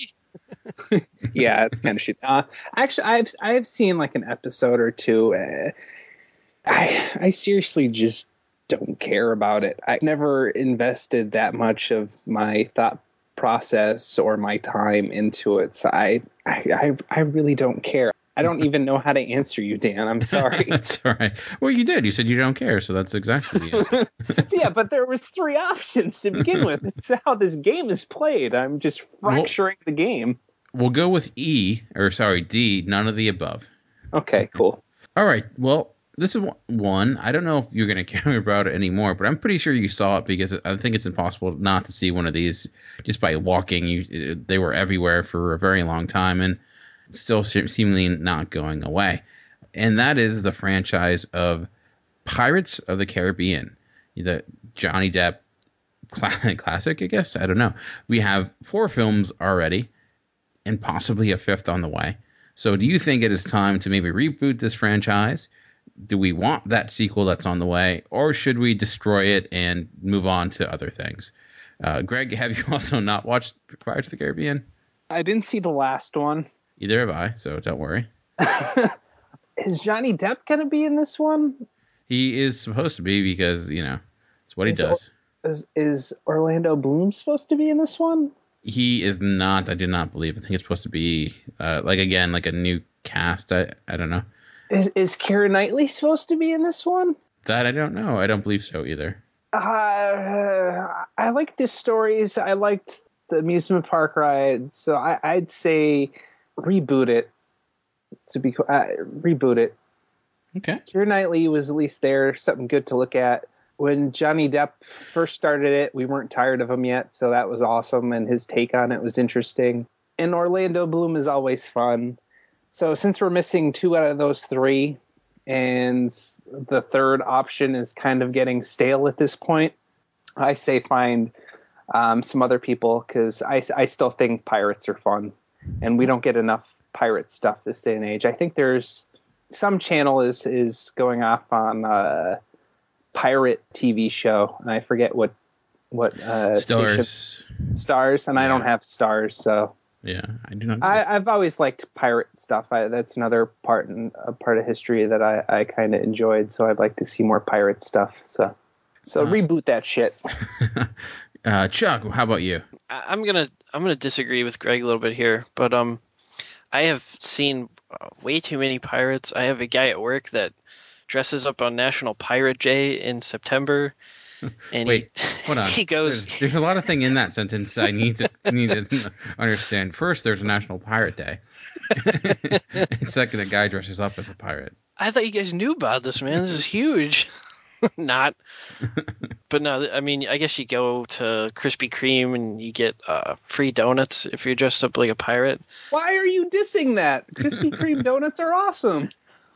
Speaker 11: shitty.
Speaker 12: yeah, it's kind of shit. Uh, actually, I've I've seen like an episode or two. Uh, I I seriously just don't care about it. I never invested that much of my thought process or my time into it. So I I I, really don't care. I don't even know how to answer you, Dan. I'm sorry.
Speaker 13: that's all right. Well, you did. You said you don't care, so that's exactly it.
Speaker 12: yeah, but there was three options to begin with. It's how this game is played. I'm just fracturing the game.
Speaker 13: we'll go with E, or sorry, D. None of the above.
Speaker 12: Okay, cool.
Speaker 13: All right. Well, this is one. I don't know if you're going to care about it anymore, but I'm pretty sure you saw it because I think it's impossible not to see one of these just by walking. You, uh, they were everywhere for a very long time and still seemingly not going away. And that is the franchise of Pirates of the Caribbean, the Johnny Depp cla- classic, I guess. I don't know. We have four films already and possibly a fifth on the way. So, do you think it is time to maybe reboot this franchise? Do we want that sequel that's on the way, or should we destroy it and move on to other things? Uh, Greg, have you also not watched Pirates of the Caribbean?
Speaker 12: I didn't see the last one.
Speaker 13: Either have I, so don't worry.
Speaker 12: Is Johnny Depp going to be in this one?
Speaker 13: He is supposed to be because, you know, it's what he does.
Speaker 12: Is is Orlando Bloom supposed to be in this one?
Speaker 13: He is not, I do not believe. I think it's supposed to be, uh, like, again, like a new cast. I, I don't know.
Speaker 12: Is is Keira Knightley supposed to be in this one?
Speaker 13: That I don't know. I don't believe so either.
Speaker 12: Uh, I like the stories. I liked the amusement park ride. So I, I'd say reboot it. To be uh, reboot it.
Speaker 13: Okay.
Speaker 12: Keira Knightley was at least there, something good to look at. When Johnny Depp first started it, we weren't tired of him yet, so that was awesome, and his take on it was interesting. And Orlando Bloom is always fun. So since we're missing two out of those three, and the third option is kind of getting stale at this point, I say find um, some other people because I, I still think pirates are fun, and we don't get enough pirate stuff this day and age. I think there's some channel is is going off on a pirate TV show, and I forget what what uh,
Speaker 13: Stars.
Speaker 12: stars, and I don't have stars, so
Speaker 13: Yeah, I do not.
Speaker 12: I, I've always liked pirate stuff. I, that's another part in, a part of history that I, I kind of enjoyed. So I'd like to see more pirate stuff. So so reboot that shit.
Speaker 13: uh, Chuck, how about you?
Speaker 11: I- I'm gonna I'm gonna disagree with Greg a little bit here, but um, I have seen uh, way too many pirates. I have a guy at work that dresses up on National Pirate Day in September, and
Speaker 13: Wait,
Speaker 11: he,
Speaker 13: hold on.
Speaker 11: he goes.
Speaker 13: There's, there's a lot of thing in that sentence I need to need to understand. First, there's a National Pirate Day. and second, a guy dresses up as a pirate.
Speaker 11: I thought you guys knew about this, man. This is huge. Not, but no. I mean, I guess you go to Krispy Kreme and you get uh, free donuts if you're dressed up like a pirate.
Speaker 12: Why are you dissing that? Krispy Kreme donuts are awesome.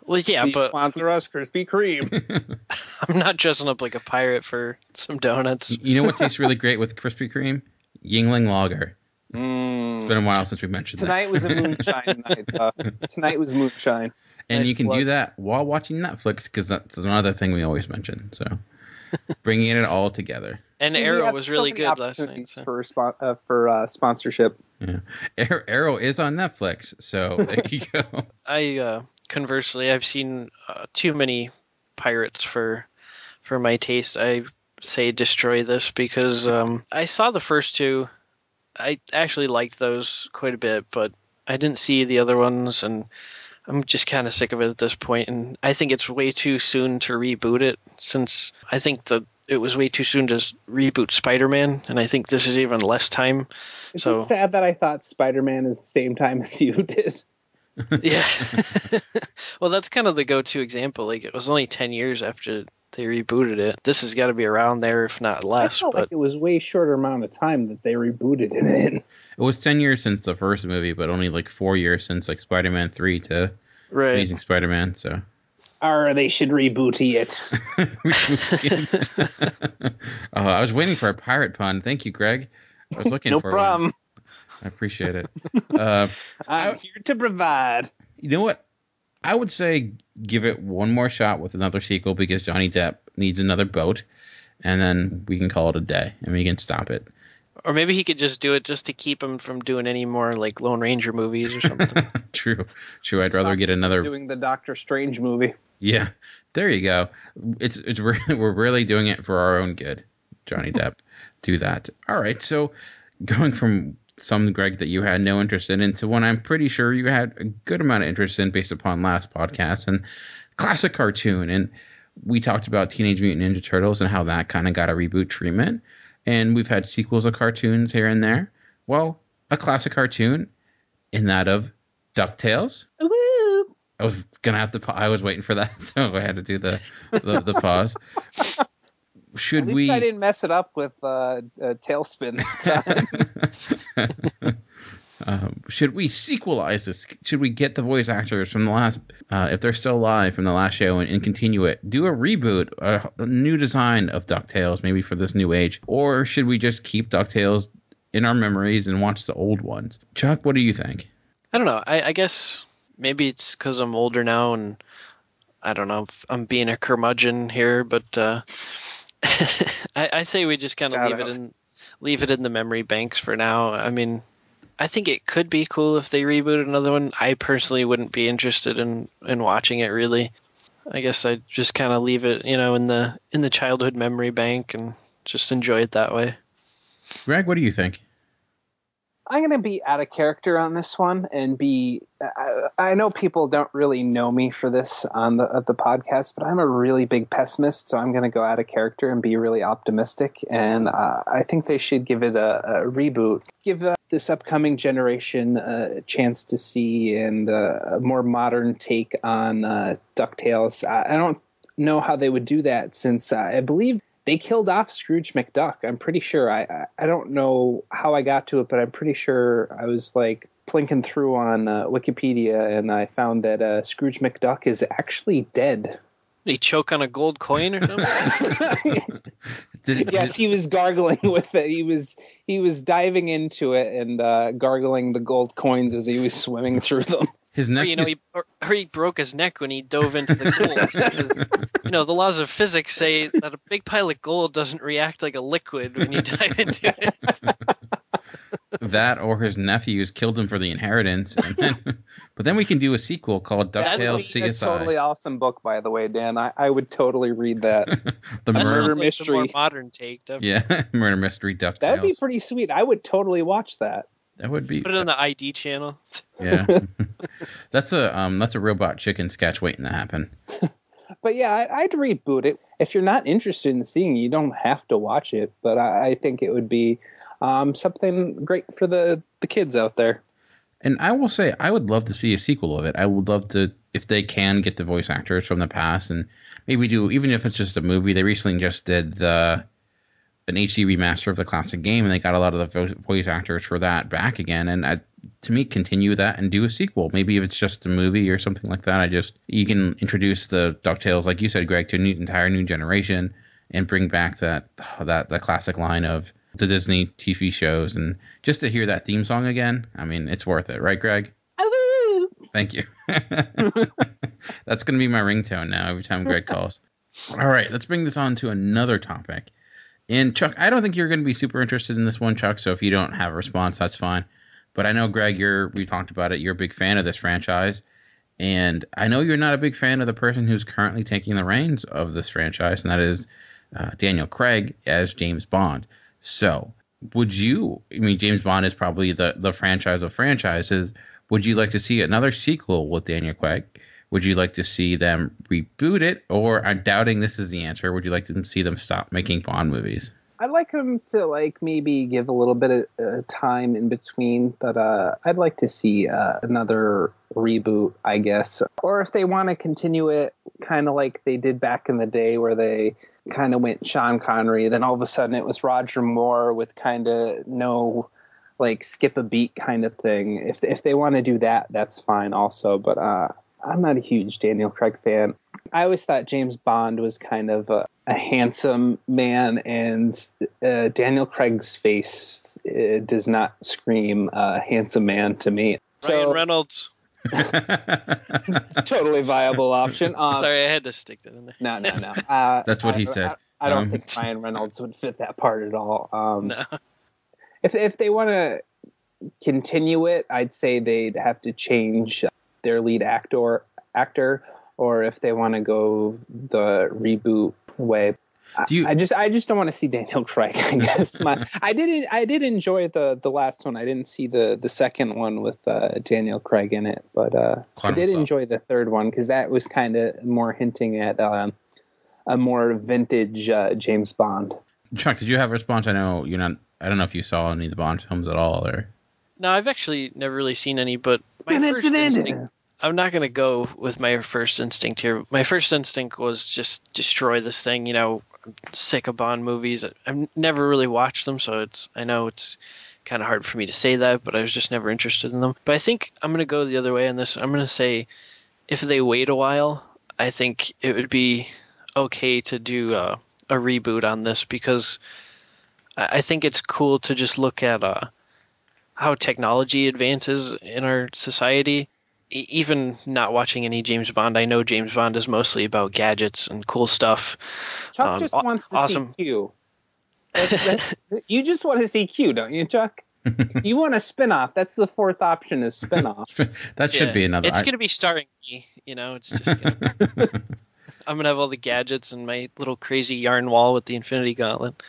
Speaker 11: Well, yeah,
Speaker 12: Please
Speaker 11: but
Speaker 12: sponsor us, Krispy Kreme.
Speaker 11: I'm not dressing up like a pirate for some donuts.
Speaker 13: You know what tastes really great with Krispy Kreme? Yuengling Lager. It's been a while since we mentioned that.
Speaker 12: Tonight was a moonshine night. Uh, tonight was moonshine.
Speaker 13: And
Speaker 12: Nice
Speaker 13: you can
Speaker 12: plug.
Speaker 13: do that while watching Netflix because that's another thing we always mention. So bringing it all together.
Speaker 11: And
Speaker 12: See,
Speaker 11: Arrow was
Speaker 12: so
Speaker 11: really good last night. so.
Speaker 12: for spon- uh, for uh, sponsorship.
Speaker 13: Yeah. Arrow is on Netflix, so there you go.
Speaker 11: I uh, conversely, I've seen uh, too many pirates for for my taste. I say destroy this because um, I saw the first two. I actually liked those quite a bit, but I didn't see the other ones, and I'm just kind of sick of it at this point. and I think it's way too soon to reboot it. Since I think the it was way too soon to reboot Spider-Man, and I think this is even less time.
Speaker 12: Is
Speaker 11: so
Speaker 12: it sad that I thought Spider Man is the same time as you did?
Speaker 11: Yeah. well, that's kind of the go-to example. Like it was only ten years after they rebooted it. This has got to be around there, if not
Speaker 12: I
Speaker 11: less.
Speaker 12: felt
Speaker 11: But
Speaker 12: like it was way shorter amount of time that they rebooted it in.
Speaker 13: It was ten years since the first movie, but only like four years since like Spider-Man three to
Speaker 11: right.
Speaker 13: Amazing Spider-Man. So
Speaker 12: Or they should reboot it.
Speaker 13: uh, I was waiting for a pirate pun. Thank you, Greg. I was looking
Speaker 12: no
Speaker 13: for
Speaker 12: problem.
Speaker 13: one. I appreciate it. Uh,
Speaker 12: I'm here to provide.
Speaker 13: you know what? I would say give it one more shot with another sequel because Johnny Depp needs another boat, and then we can call it a day and we can stop it.
Speaker 11: Or maybe he could just do it just to keep him from doing any more like Lone Ranger movies or something.
Speaker 13: True, true. I'd rather get another.
Speaker 12: Doing the Doctor Strange movie.
Speaker 13: Yeah, there you go. It's it's we're, we're really doing it for our own good. Johnny Depp, do that. All right. So going from some Greg that you had no interest in into one I'm pretty sure you had a good amount of interest in based upon last podcast and classic cartoon and we talked about Teenage Mutant Ninja Turtles and how that kind of got a reboot treatment and we've had sequels of cartoons here and there. Well, a classic cartoon in that of DuckTales. I was gonna have to. I was waiting for that, so I had to do the the, the pause. Should
Speaker 12: At least
Speaker 13: we?
Speaker 12: I didn't mess it up with uh, uh, TaleSpin this time.
Speaker 13: Um, should we sequelize this? Should we get the voice actors from the last, uh, if they're still alive from the last show, and, and continue it? Do a reboot, a, a new design of Ducktales, maybe for this new age, or should we just keep Ducktales in our memories and watch the old ones? Chuck, what do you think?
Speaker 11: I don't know. I, I guess maybe it's because I'm older now, and I don't know. if I'm being a curmudgeon here, but uh, I, I say we just kind of leave
Speaker 12: out.
Speaker 11: it in leave it in the memory banks for now. I mean, I think it could be cool if they reboot another one. I personally wouldn't be interested in in watching it really. I guess I'd just kind of leave it, you know, in the in the childhood memory bank and just enjoy it that way.
Speaker 13: Greg, what do you think?
Speaker 12: I'm going to be out of character on this one and be. I, I know people don't really know me for this on the the podcast, but I'm a really big pessimist, so I'm going to go out of character and be really optimistic. And uh, I think they should give it a, a reboot, give uh, this upcoming generation a chance to see and uh, a more modern take on uh, Ducktales. I, I don't know how they would do that since uh, I believe they killed off Scrooge McDuck. I'm pretty sure. I, I I don't know how I got to it, but I'm pretty sure I was like plinking through on uh, Wikipedia and I found that uh, Scrooge McDuck is actually dead.
Speaker 11: Did he choke on a gold coin or something.
Speaker 13: Did,
Speaker 12: yes, he was gargling with it. He was he was diving into it and uh, gargling the gold coins as he was swimming through them.
Speaker 13: His
Speaker 11: or,
Speaker 13: neck
Speaker 11: you know,
Speaker 13: is-
Speaker 11: he, or, or he broke his neck when he dove into the gold. because, you know, the laws of physics say that a big pile of gold doesn't react like a liquid when you dive into it.
Speaker 13: that or his nephews killed him for the inheritance. And then, but then we can do a sequel called
Speaker 12: That's
Speaker 13: DuckTales
Speaker 12: a
Speaker 13: CSI.
Speaker 12: totally awesome book, by the way, Dan. I, I would totally read that.
Speaker 13: the
Speaker 11: That
Speaker 13: murder,
Speaker 11: sounds like the more
Speaker 12: mystery.
Speaker 11: modern take. Definitely.
Speaker 13: yeah, murder mystery DuckTales.
Speaker 12: That'd be pretty sweet. I would totally watch that.
Speaker 13: That would be
Speaker 11: Put it on the ID channel.
Speaker 13: yeah. that's a um that's a robot chicken sketch waiting to happen.
Speaker 12: But yeah, I, I'd reboot it. If you're not interested in seeing, you don't have to watch it. But I, I think it would be um, something great for the the kids out there.
Speaker 13: And I will say, I would love to see a sequel of it. I would love to, if they can get the voice actors from the past, and maybe do, even if it's just a movie. They recently just did the an HD remaster of the classic game, and they got a lot of the voice actors for that back again. And I, to me, continue that and do a sequel. Maybe if it's just a movie or something like that. I just you can introduce the Ducktales, like you said, Greg, to an entire new generation, and bring back that that that classic line of the Disney TV shows, and just to hear that theme song again. I mean, it's worth it, right, Greg? Thank you. That's going to be my ringtone now every time Greg calls. All right, let's bring this on to another topic. And Chuck, I don't think you're going to be super interested in this one, Chuck. So if you don't have a response, that's fine. But I know, Greg, you're we talked about it. You're a big fan of this franchise, and I know you're not a big fan of the person who's currently taking the reins of this franchise, and that is uh, Daniel Craig as James Bond. So, would you? I mean, James Bond is probably the the franchise of franchises. Would you like to see another sequel with Daniel Craig? Would you like to see them reboot it, or I'm doubting this is the answer. Would you like to see them stop making Bond movies?
Speaker 12: I'd like them to like maybe give a little bit of uh, time in between, but uh, I'd like to see uh, another reboot, I guess, or if they want to continue it, kind of like they did back in the day, where they kind of went Sean Connery, then all of a sudden it was Roger Moore with kind of no like skip a beat kind of thing. If if they want to do that, that's fine also. But uh, I'm not a huge Daniel Craig fan. I always thought James Bond was kind of a, a handsome man, and uh, Daniel Craig's face uh, does not scream uh, handsome man to me.
Speaker 11: Ryan Reynolds.
Speaker 12: totally viable option. Um,
Speaker 11: Sorry, I had to stick that in there.
Speaker 12: No, no, no. Uh,
Speaker 13: That's what he
Speaker 12: I,
Speaker 13: said.
Speaker 12: I, I don't
Speaker 13: Um,
Speaker 12: think Ryan Reynolds would fit that part at all. Um,
Speaker 11: No.
Speaker 12: if if they want to continue it, I'd say they'd have to change their lead actor actor, or if they want to go the reboot way.
Speaker 13: You-
Speaker 12: I, just I just don't want to see Daniel Craig. I guess my I did I did enjoy the the last one. I didn't see the the second one with uh, Daniel Craig in it, but uh, I did enjoy the third one because that was kind of more hinting at um, a more vintage uh, James Bond.
Speaker 13: Chuck, did you have a response? I know you're not. I don't know if you saw any of the Bond films at all, or
Speaker 11: No, I've actually never really seen any, but my first instinct, I'm not going to go with my first instinct here. My first instinct was just destroy this thing. You know, I'm sick of Bond movies. I've never really watched them, so it's I know it's kind of hard for me to say that, but I was just never interested in them. But I think I'm going to go the other way on this. I'm going to say if they wait a while, I think it would be okay to do a, a reboot on this because I I think it's cool to just look at uh, how technology advances in our society. E- even not watching any James Bond, I know James Bond is mostly about gadgets and cool stuff.
Speaker 12: Chuck
Speaker 11: Um,
Speaker 12: just
Speaker 11: aw-
Speaker 12: wants to
Speaker 11: awesome.
Speaker 12: see Q. That's- that's- you just want to see Q, don't you, Chuck? you want a spin-off. That's the fourth option is spin-off.
Speaker 13: that should
Speaker 11: Yeah.
Speaker 13: be another.
Speaker 11: It's
Speaker 13: I-
Speaker 11: going to be starring me. You know, it's just. Gonna, I'm gonna have all the gadgets and my little crazy yarn wall with the Infinity Gauntlet.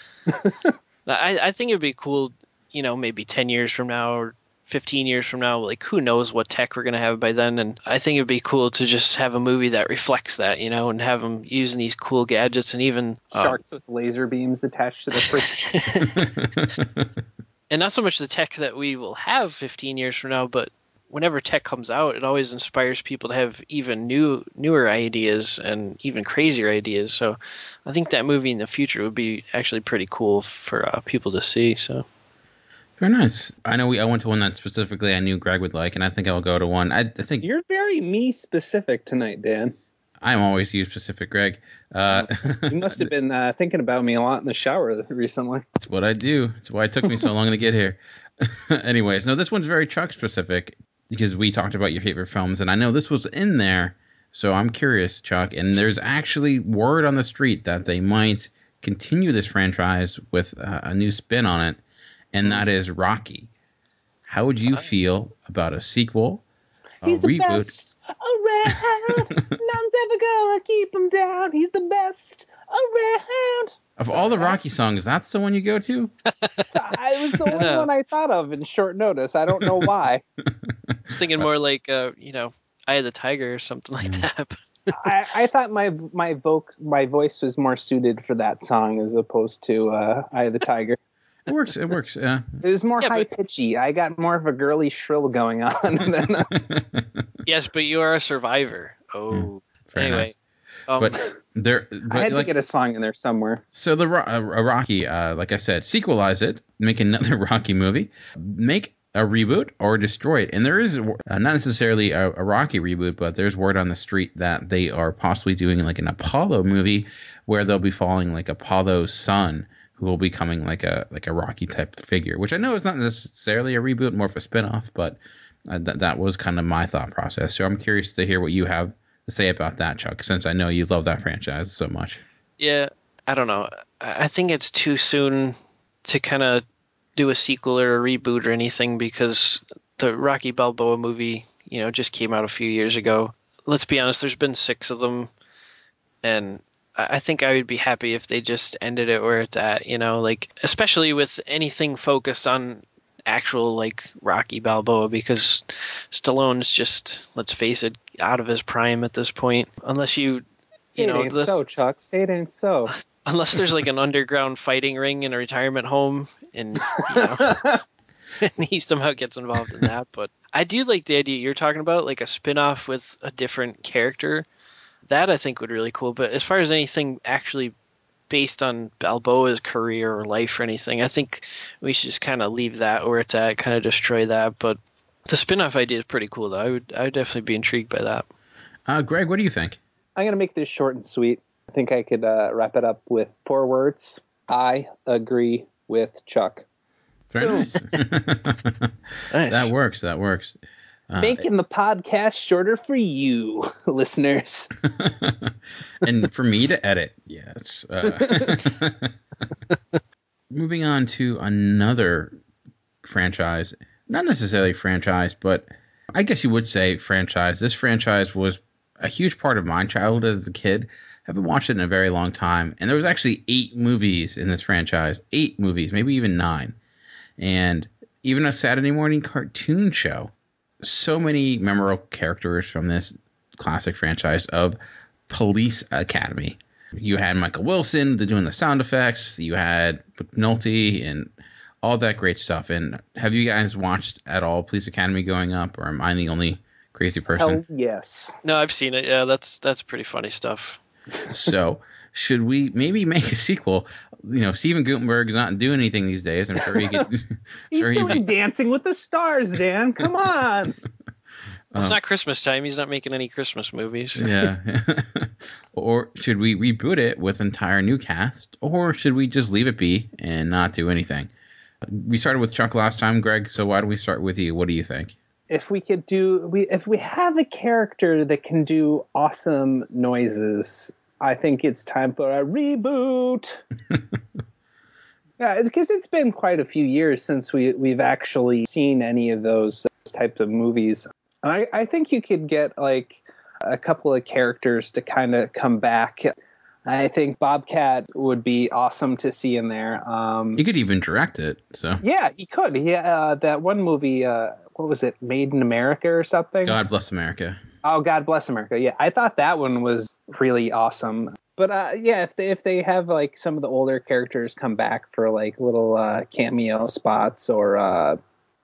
Speaker 11: I, I think it'd be cool. You know, maybe ten years from now or 15 years from now, like who knows what tech we're going to have by then. And I think it'd be cool to just have a movie that reflects that, you know, and have them using these cool gadgets and even um,
Speaker 12: Sharks with laser beams attached to the
Speaker 11: and not so much the tech that we will have 15 years from now, but whenever tech comes out, it always inspires people to have even new, newer ideas and even crazier ideas. So I think that movie in the future would be actually pretty cool for uh, people to see. So.
Speaker 13: Very nice. I know we. I went to one that specifically I knew Greg would like, and I think I'll go to one. I, I think
Speaker 12: You're very me specific tonight, Dan.
Speaker 13: I'm always you specific, Greg. Uh,
Speaker 12: You must have been uh, thinking about me a lot in the shower recently.
Speaker 13: It's what I do. It's why it took me so long to get here. Anyways, no, this one's very Chuck specific because we talked about your favorite films, and I know this was in there. So I'm curious, Chuck. And there's actually word on the street that they might continue this franchise with uh, a new spin on it, and that is Rocky. How would you feel about a sequel, a
Speaker 12: He's the
Speaker 13: reboot?
Speaker 12: best around. None's ever gonna keep him down. He's the best around.
Speaker 13: Of all the Rocky songs, that's the one you go to?
Speaker 12: So I, it was the only
Speaker 11: Yeah.
Speaker 12: one I thought of in short notice. I don't know why.
Speaker 11: I was thinking more like, uh, you know, Eye of the Tiger or something like that.
Speaker 12: I, I thought my my voc my voice was more suited for that song as opposed to uh, "Eye of the Tiger."
Speaker 13: It works. It works. Yeah.
Speaker 12: It was more
Speaker 11: Yeah,
Speaker 12: high
Speaker 11: but-
Speaker 12: pitchy. I got more of a girly shrill going on. Than, uh,
Speaker 11: yes, but you are a survivor. Oh,
Speaker 13: Very
Speaker 11: anyway.
Speaker 13: nice.
Speaker 11: Um,
Speaker 13: But there, but
Speaker 12: I had
Speaker 13: like,
Speaker 12: to get a song in there somewhere.
Speaker 13: So the uh, Rocky, uh, like I said, sequelize it, make another Rocky movie, make a reboot or destroy it. And there is uh, not necessarily a, a Rocky reboot, but there's word on the street that they are possibly doing like an Apollo movie where they'll be following like Apollo's son, who will be becoming like a like a Rocky type figure. Which I know is not necessarily a reboot, more of a spinoff, but uh, that that was kind of my thought process. So I'm curious to hear what you have to say about that, Chuck, since I know you love that franchise so much.
Speaker 11: Yeah, I don't know. I think it's too soon to kind of do a sequel or a reboot or anything because the Rocky Balboa movie, you know, just came out a few years ago. Let's be honest, there's been six of them, and I think I would be happy if they just ended it where it's at, you know, like especially with anything focused on actual like Rocky Balboa because Stallone's just let's face it out of his prime at this point. Unless you you know
Speaker 12: it ain't
Speaker 11: this,
Speaker 12: so, Chuck. Say it ain't so.
Speaker 11: unless there's like an underground fighting ring in a retirement home and you know and he somehow gets involved in that but i do like the idea you're talking about like a spin-off with a different character that i think would really cool but as far as anything actually based on balboa's career or life or anything i think we should just kind of leave that where it's at kind of destroy that but the spin-off idea is pretty cool though i would i would definitely be intrigued by that
Speaker 13: Uh, Greg, what do you think?
Speaker 12: I'm going to make this short and sweet. I think I could uh, wrap it up with four words. I agree with Chuck.
Speaker 13: Very
Speaker 12: Boom.
Speaker 13: nice.
Speaker 11: Nice.
Speaker 13: That works. That works. Uh,
Speaker 12: Making the podcast shorter for you, listeners.
Speaker 13: and for me to edit. Yes. Uh, moving on to another franchise, not necessarily franchise, but I guess you would say franchise. This franchise was a huge part of my childhood as a kid. Haven't watched it in a very long time, and there was actually eight movies in this franchise. Eight movies, maybe even nine, and even a Saturday morning cartoon show. So many memorable characters from this classic franchise of Police Academy. You had Michael Winslow doing the sound effects. You had McNulty and all that great stuff. And have you guys watched at all Police Academy going up, or am I the only crazy person?
Speaker 12: Hell yes.
Speaker 11: no i've seen it yeah that's that's pretty funny stuff
Speaker 13: so should we maybe make a sequel? You know, Steven Guttenberg's not doing anything these days. I'm sure he could.
Speaker 12: He's
Speaker 13: sure he'd
Speaker 12: doing
Speaker 13: be,
Speaker 12: Dancing with the Stars, Dan. Come on.
Speaker 11: it's
Speaker 13: Um,
Speaker 11: not christmas time he's not making any christmas movies
Speaker 13: yeah. or should we reboot it with entire new cast, or should we just leave it be and not do anything? We started with Chuck last time, Greg. So why do we start with you? What do you think?
Speaker 12: if we could do we if we have a character that can do awesome noises i think it's time for a reboot yeah because it's been quite a few years since we we've actually seen any of those types of movies and i i think you could get like a couple of characters to kind of come back i think bobcat would be awesome to see in there um
Speaker 13: You could even direct it. So
Speaker 12: yeah he could he uh that one movie uh what was it made in america or something
Speaker 13: God bless America.
Speaker 12: Oh, God bless America. Yeah, I thought that one was really awesome. But uh, yeah, if they if they have like some of the older characters come back for like little uh, cameo spots, or uh,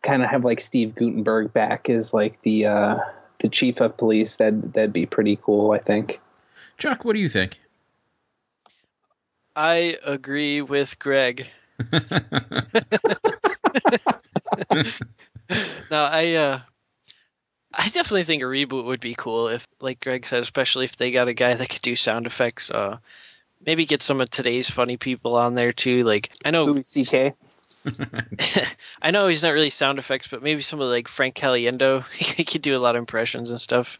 Speaker 12: kind of have like Steve Guttenberg back as like the uh, the chief of police, that that'd be pretty cool. I think.
Speaker 13: Chuck, what do you think?
Speaker 11: I agree with Greg. no, I uh I definitely think a reboot would be cool if like Greg said, especially if they got a guy that could do sound effects. Uh maybe get some of today's funny people on there too. Like I know
Speaker 12: Louis C.K.
Speaker 11: I know he's not really sound effects, but maybe some of like Frank Caliendo. he could do a lot of impressions and stuff.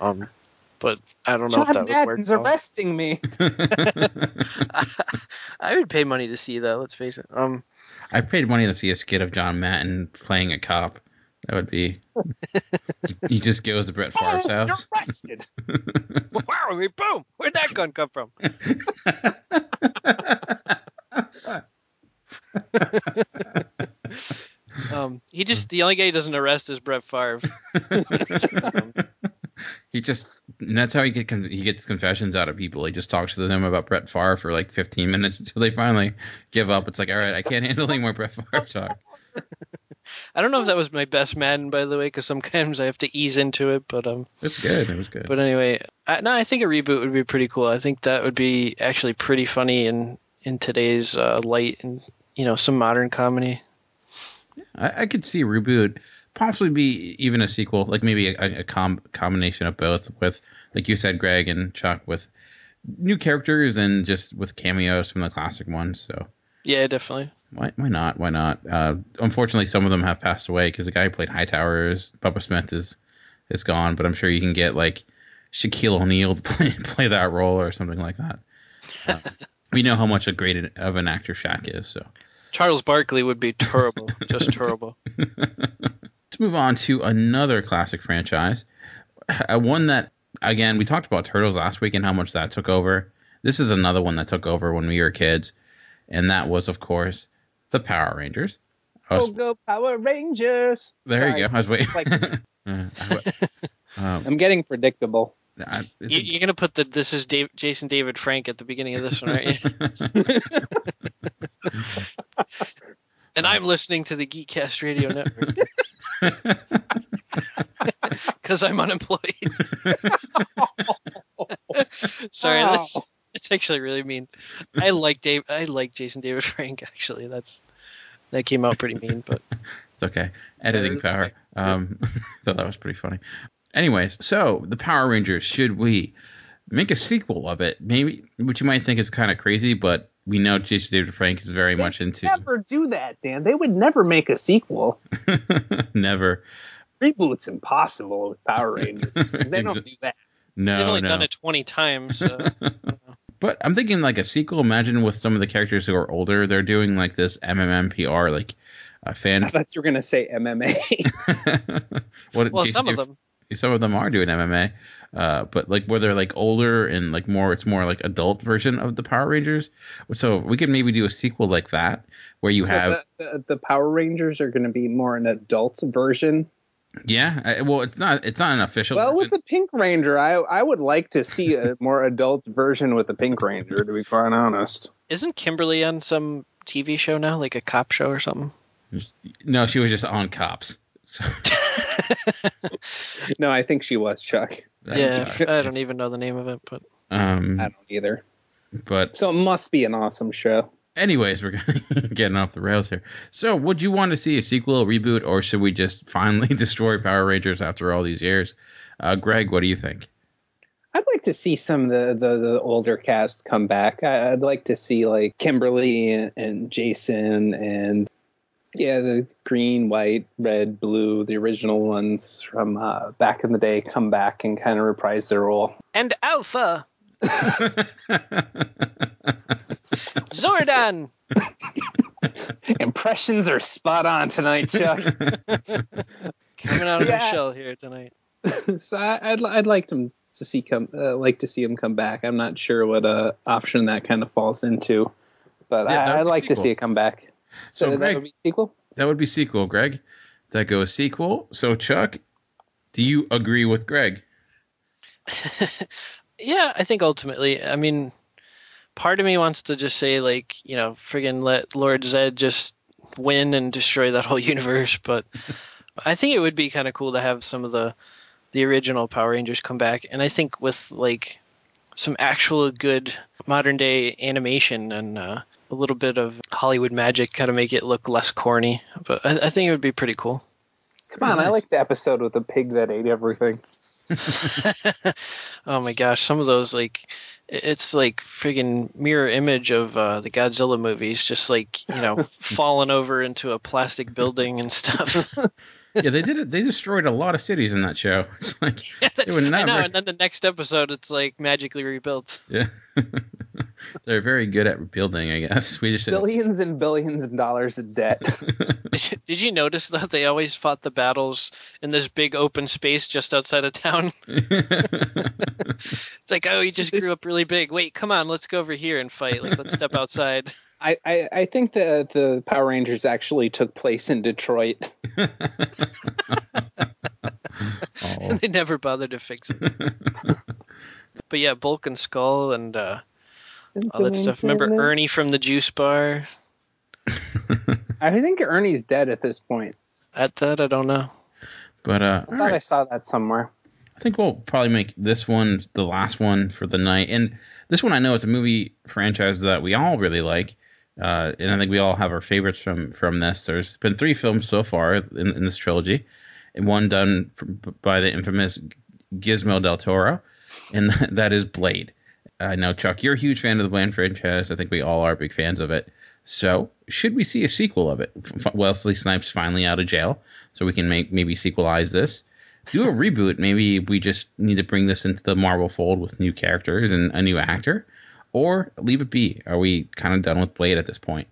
Speaker 11: Um but I don't know
Speaker 12: John
Speaker 11: if that would
Speaker 12: Madden's
Speaker 11: work. well.
Speaker 12: arresting me.
Speaker 11: I would pay money to see that. Let's face it. Um,
Speaker 13: I paid money to see a skit of John Madden playing a cop. That would be. he just goes to Brett Favre's
Speaker 12: Oh,
Speaker 13: house.
Speaker 12: you're arrested.
Speaker 11: wow! Mean, boom! Where'd that gun come from? um, he just the only guy he doesn't arrest is Brett Favre.
Speaker 13: He just and that's how he get he gets confessions out of people. He just talks to them about Brett Favre for like 15 minutes until they finally give up. It's like, all right, I can't handle any more Brett Favre talk.
Speaker 11: I don't know if that was my best Madden, by the way, because sometimes I have to ease into it. But um,
Speaker 13: It's good. It was good.
Speaker 11: but anyway, I, no, I think a reboot would be pretty cool. I think that would be actually pretty funny in in today's uh, light and you know some modern comedy.
Speaker 13: I, I could see a reboot, possibly be even a sequel, like maybe a, a com- combination of both, with like you said, Greg and Chuck, with new characters and just with cameos from the classic ones. So
Speaker 11: Yeah, definitely.
Speaker 13: Why why not? Why not? Uh, unfortunately, some of them have passed away because the guy who played Hightower, is Bubba Smith, is is gone. But I'm sure you can get like Shaquille O'Neal to play play that role or something like that. Uh, we know how much a great of an actor Shaq is. So
Speaker 11: Charles Barkley would be terrible, just terrible.
Speaker 13: let's move on to another classic franchise, uh, one that again we talked about Turtles last week and how much that took over. This is another one that took over when we were kids, and that was of course the Power Rangers. I was,
Speaker 12: Go go Power Rangers.
Speaker 13: there
Speaker 12: Sorry.
Speaker 13: you go. I was waiting.
Speaker 12: Like-
Speaker 13: I wa- um,
Speaker 12: I'm getting predictable.
Speaker 13: I-
Speaker 11: you, you're gonna put the "This is Dave, Jason David Frank" at the beginning of this one, aren't and I'm listening to the Geekcast Radio Network because I'm unemployed. Sorry,
Speaker 12: Wow.
Speaker 11: that's, that's actually really mean. I like Dave. I like Jason David Frank. Actually, that's that came out pretty mean, but
Speaker 13: It's okay. Editing power. Um, thought that was pretty funny. Anyways, so the Power Rangers, should we make a sequel of it? Maybe, which you might think is kind of crazy, but we know Jason David Frank is very much into
Speaker 12: Never do that, Dan. They would never make a sequel.
Speaker 13: never.
Speaker 12: Reboot's impossible with Power Rangers. They don't do that.
Speaker 13: No,
Speaker 11: they've only
Speaker 13: no.
Speaker 11: done it 20 times. So.
Speaker 13: But I'm thinking like a sequel. Imagine with some of the characters who are older, they're doing like this MMMPR, like a fan.
Speaker 12: I thought you were going to say MMA.
Speaker 13: what
Speaker 11: well,
Speaker 13: Jason
Speaker 11: some of them.
Speaker 13: some of them are doing MMA, uh, but like where they're like older and like more, it's more like adult version of the Power Rangers. So we could maybe do a sequel like that where you
Speaker 12: So
Speaker 13: have,
Speaker 12: the, the, the Power Rangers are going to be more an adult version.
Speaker 13: Yeah. I, well, it's not, it's not an official.
Speaker 12: Well,
Speaker 13: version.
Speaker 12: with the Pink Ranger, I I would like to see a more adult version with the Pink Ranger. To be quite honest,
Speaker 11: Isn't Kimberly on some TV show now, like a cop show or something?
Speaker 13: no, she was just on Cops. So,
Speaker 12: no, I think she was Chuck.
Speaker 11: Yeah, I don't even know the name of it, but
Speaker 13: um,
Speaker 12: I don't either.
Speaker 13: but
Speaker 12: So it must be an awesome show.
Speaker 13: Anyways, we're getting off the rails here. So, would you want to see a sequel, a reboot, or should we just finally destroy Power Rangers after all these years? Uh, Greg, what do you think?
Speaker 12: I'd like to see some of the, the, the older cast come back. I, I'd like to see like Kimberly and, and Jason and yeah, the green, white, red, blue, the original ones from uh, back in the day come back and kind of reprise their role.
Speaker 11: and Alpha Zordon.
Speaker 12: Impressions are spot on tonight, Chuck.
Speaker 11: Coming out of
Speaker 12: Yeah.
Speaker 11: the shell here tonight.
Speaker 12: so I, I'd I'd like them to see come uh, like to see him come back. I'm not sure what uh, option that kind of falls into, but
Speaker 13: Yeah,
Speaker 12: I,
Speaker 13: would
Speaker 12: I'd
Speaker 13: be
Speaker 12: like to see it come back.
Speaker 13: So,
Speaker 12: So, that would be sequel.
Speaker 13: That would be sequel, Greg. That goes sequel. So, Chuck, do you agree with Greg?
Speaker 11: Yeah, I think ultimately, I mean, part of me wants to just say like, you know, friggin' let Lord Zedd just win and destroy that whole universe, but I think it would be kind of cool to have some of the the original Power Rangers come back, and I think with like some actual good modern day animation and uh, a little bit of Hollywood magic, kind of make it look less corny. But I, I think it would be pretty cool.
Speaker 12: Come on, I like the episode with the pig that ate everything.
Speaker 11: oh my gosh, some of those like it's like friggin' mirror image of uh, the Godzilla movies, just like you know falling over into a plastic building and stuff.
Speaker 13: yeah, they did it. They destroyed a lot of cities in that show. It's like they were
Speaker 11: I know,
Speaker 13: very-
Speaker 11: and then the next episode, it's like magically rebuilt.
Speaker 13: yeah, they're very good at rebuilding. I guess we just
Speaker 12: Billions and billions of dollars in debt.
Speaker 11: Did you, did you notice that they always fought the battles in this big open space just outside of town? It's like, oh, you just grew up really big. Wait, come on, let's go over here and fight. Like, let's step outside.
Speaker 12: I, I, I think that the Power Rangers actually took place in Detroit.
Speaker 13: Oh.
Speaker 11: they never bothered to fix it. but yeah, Bulk and Skull and uh, all that stuff. Remember Ernie from the Juice Bar?
Speaker 12: I think Ernie's dead at this point.
Speaker 11: At that, I don't know.
Speaker 13: But uh,
Speaker 12: I thought I saw that somewhere.
Speaker 13: I think we'll probably make this one the last one for the night. And this one, I know it's a movie franchise that we all really like, uh, and I think we all have our favorites from from this. There's been three films so far in, in this trilogy, and one done by the infamous Gizmo del Toro, and that is Blade. I know Chuck, you're a huge fan of the Blade franchise. I think we all are big fans of it. So, should we see a sequel of it? Wesley Snipes finally out of jail, so we can make maybe sequelize this do a reboot. Maybe we just need to bring this into the Marvel fold with new characters and a new actor, or leave it be. Are we kind of done with Blade at this point?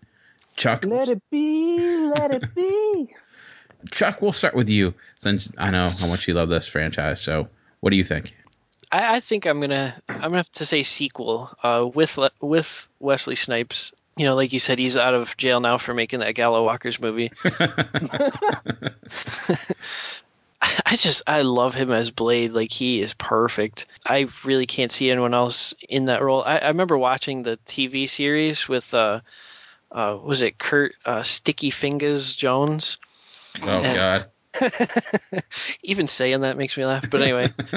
Speaker 13: Chuck,
Speaker 12: Let it be, let it be.
Speaker 13: Chuck, we'll start with you since I know how much you love this franchise. So, what do you think?
Speaker 11: I, I think I'm gonna I'm gonna have to say sequel uh, with with Wesley Snipes you know, like you said, he's out of jail now for making that Gallowwalkers movie. I just I love him as Blade. Like he is perfect. I really can't see anyone else in that role. I, I remember watching the TV series with uh, uh was it Kirk uh, Sticky Fingaz Jones?
Speaker 13: Oh and, God.
Speaker 11: even saying that makes me laugh. But anyway,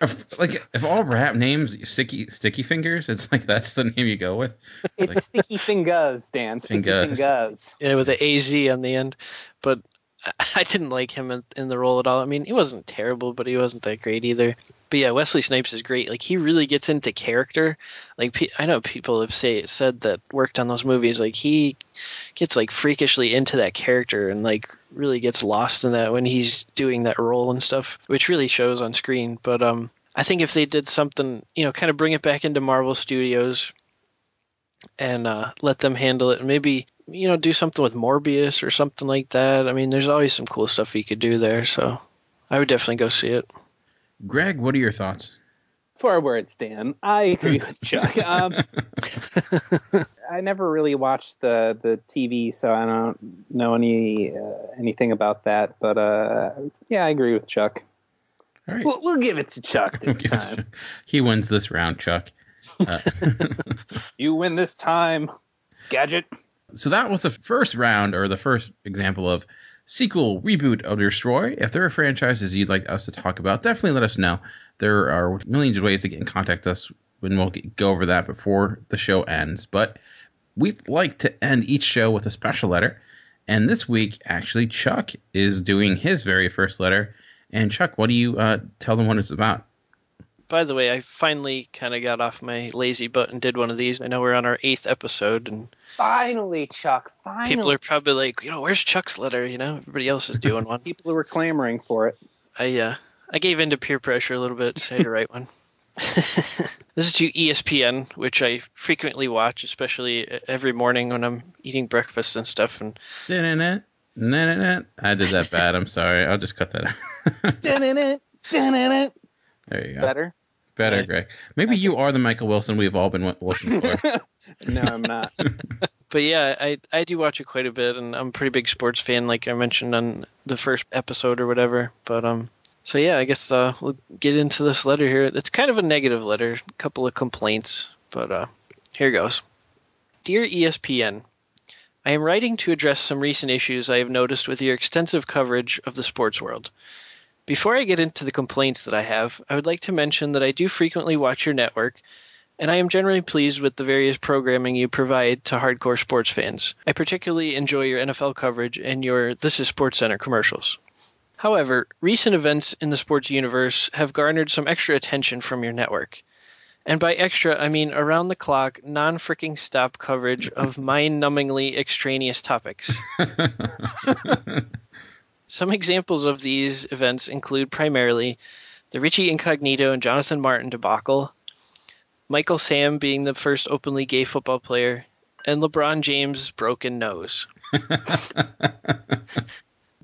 Speaker 13: if, like if all rap names sticky sticky fingers, it's like that's the name you go with.
Speaker 12: It's
Speaker 13: like,
Speaker 12: sticky fingers, Dan. Sticky fingers. fingers.
Speaker 11: Yeah, with the AZ on the end. But I didn't like him in, in, the role at all. I mean, he wasn't terrible, but he wasn't that great either. But yeah, Wesley Snipes is great. Like he really gets into character. Like I know people have say said that worked on those movies. Like he gets like freakishly into that character and like really gets lost in that when he's doing that role and stuff, which really shows on screen. But um, I think if they did something, you know, kind of bring it back into Marvel Studios and uh, let them handle it, maybe you know, do something with Morbius or something like that. I mean, there's always some cool stuff you could do there. So I would definitely go see it.
Speaker 13: Greg, what are your thoughts?
Speaker 12: Four words, Dan. I agree with Chuck. Um, I never really watched the the TV, so I don't know any uh, anything about that. But uh, yeah, I agree with Chuck.
Speaker 13: All right.
Speaker 12: We'll, we'll give it to Chuck this time.
Speaker 13: he wins this round, Chuck. Uh,
Speaker 12: you win this time, Gadget.
Speaker 13: So that was the first round or the first example of sequel, reboot, or destroy. If there are franchises you'd like us to talk about, definitely let us know. There are millions of ways to get in contact with us, and we'll go over that before the show ends. But we'd like to end each show with a special letter. And this week, actually, Chuck is doing his very first letter. And Chuck, what do you uh, tell them what it's about?
Speaker 11: By the way, I finally kind of got off my lazy butt and did one of these. I know we're on our eighth episode, and
Speaker 12: finally, Chuck. Finally,
Speaker 11: people are probably like, you know, where's Chuck's letter? You know, everybody else is doing one.
Speaker 12: people were clamoring for it.
Speaker 11: I uh, I gave in to peer pressure a little bit to say the right one. this is to ESPN, which I frequently watch, especially every morning when I'm eating breakfast and stuff. And na na na
Speaker 13: I did that bad. I'm sorry. I'll just cut that out. there you go.
Speaker 12: Better.
Speaker 13: Better, Greg. Maybe you are the Michael Winslow we've all been looking for.
Speaker 12: no, I'm not.
Speaker 11: but yeah, I I do watch it quite a bit, and I'm a pretty big sports fan, like I mentioned on the first episode or whatever. But um, so yeah, I guess uh, we'll get into this letter here. It's kind of a negative letter, a couple of complaints, but uh, here goes. Dear ESPN, I am writing to address some recent issues I have noticed with your extensive coverage of the sports world. Before I get into the complaints that I have, I would like to mention that I do frequently watch your network, and I am generally pleased with the various programming you provide to hardcore sports fans. I particularly enjoy your NFL coverage and your This is SportsCenter commercials. However, recent events in the sports universe have garnered some extra attention from your network. And by extra, I mean around the clock, non freaking stop coverage of mind numbingly extraneous topics. Some examples of these events include primarily the Richie Incognito and Jonathan Martin debacle, Michael Sam being the first openly gay football player, and LeBron James' broken nose.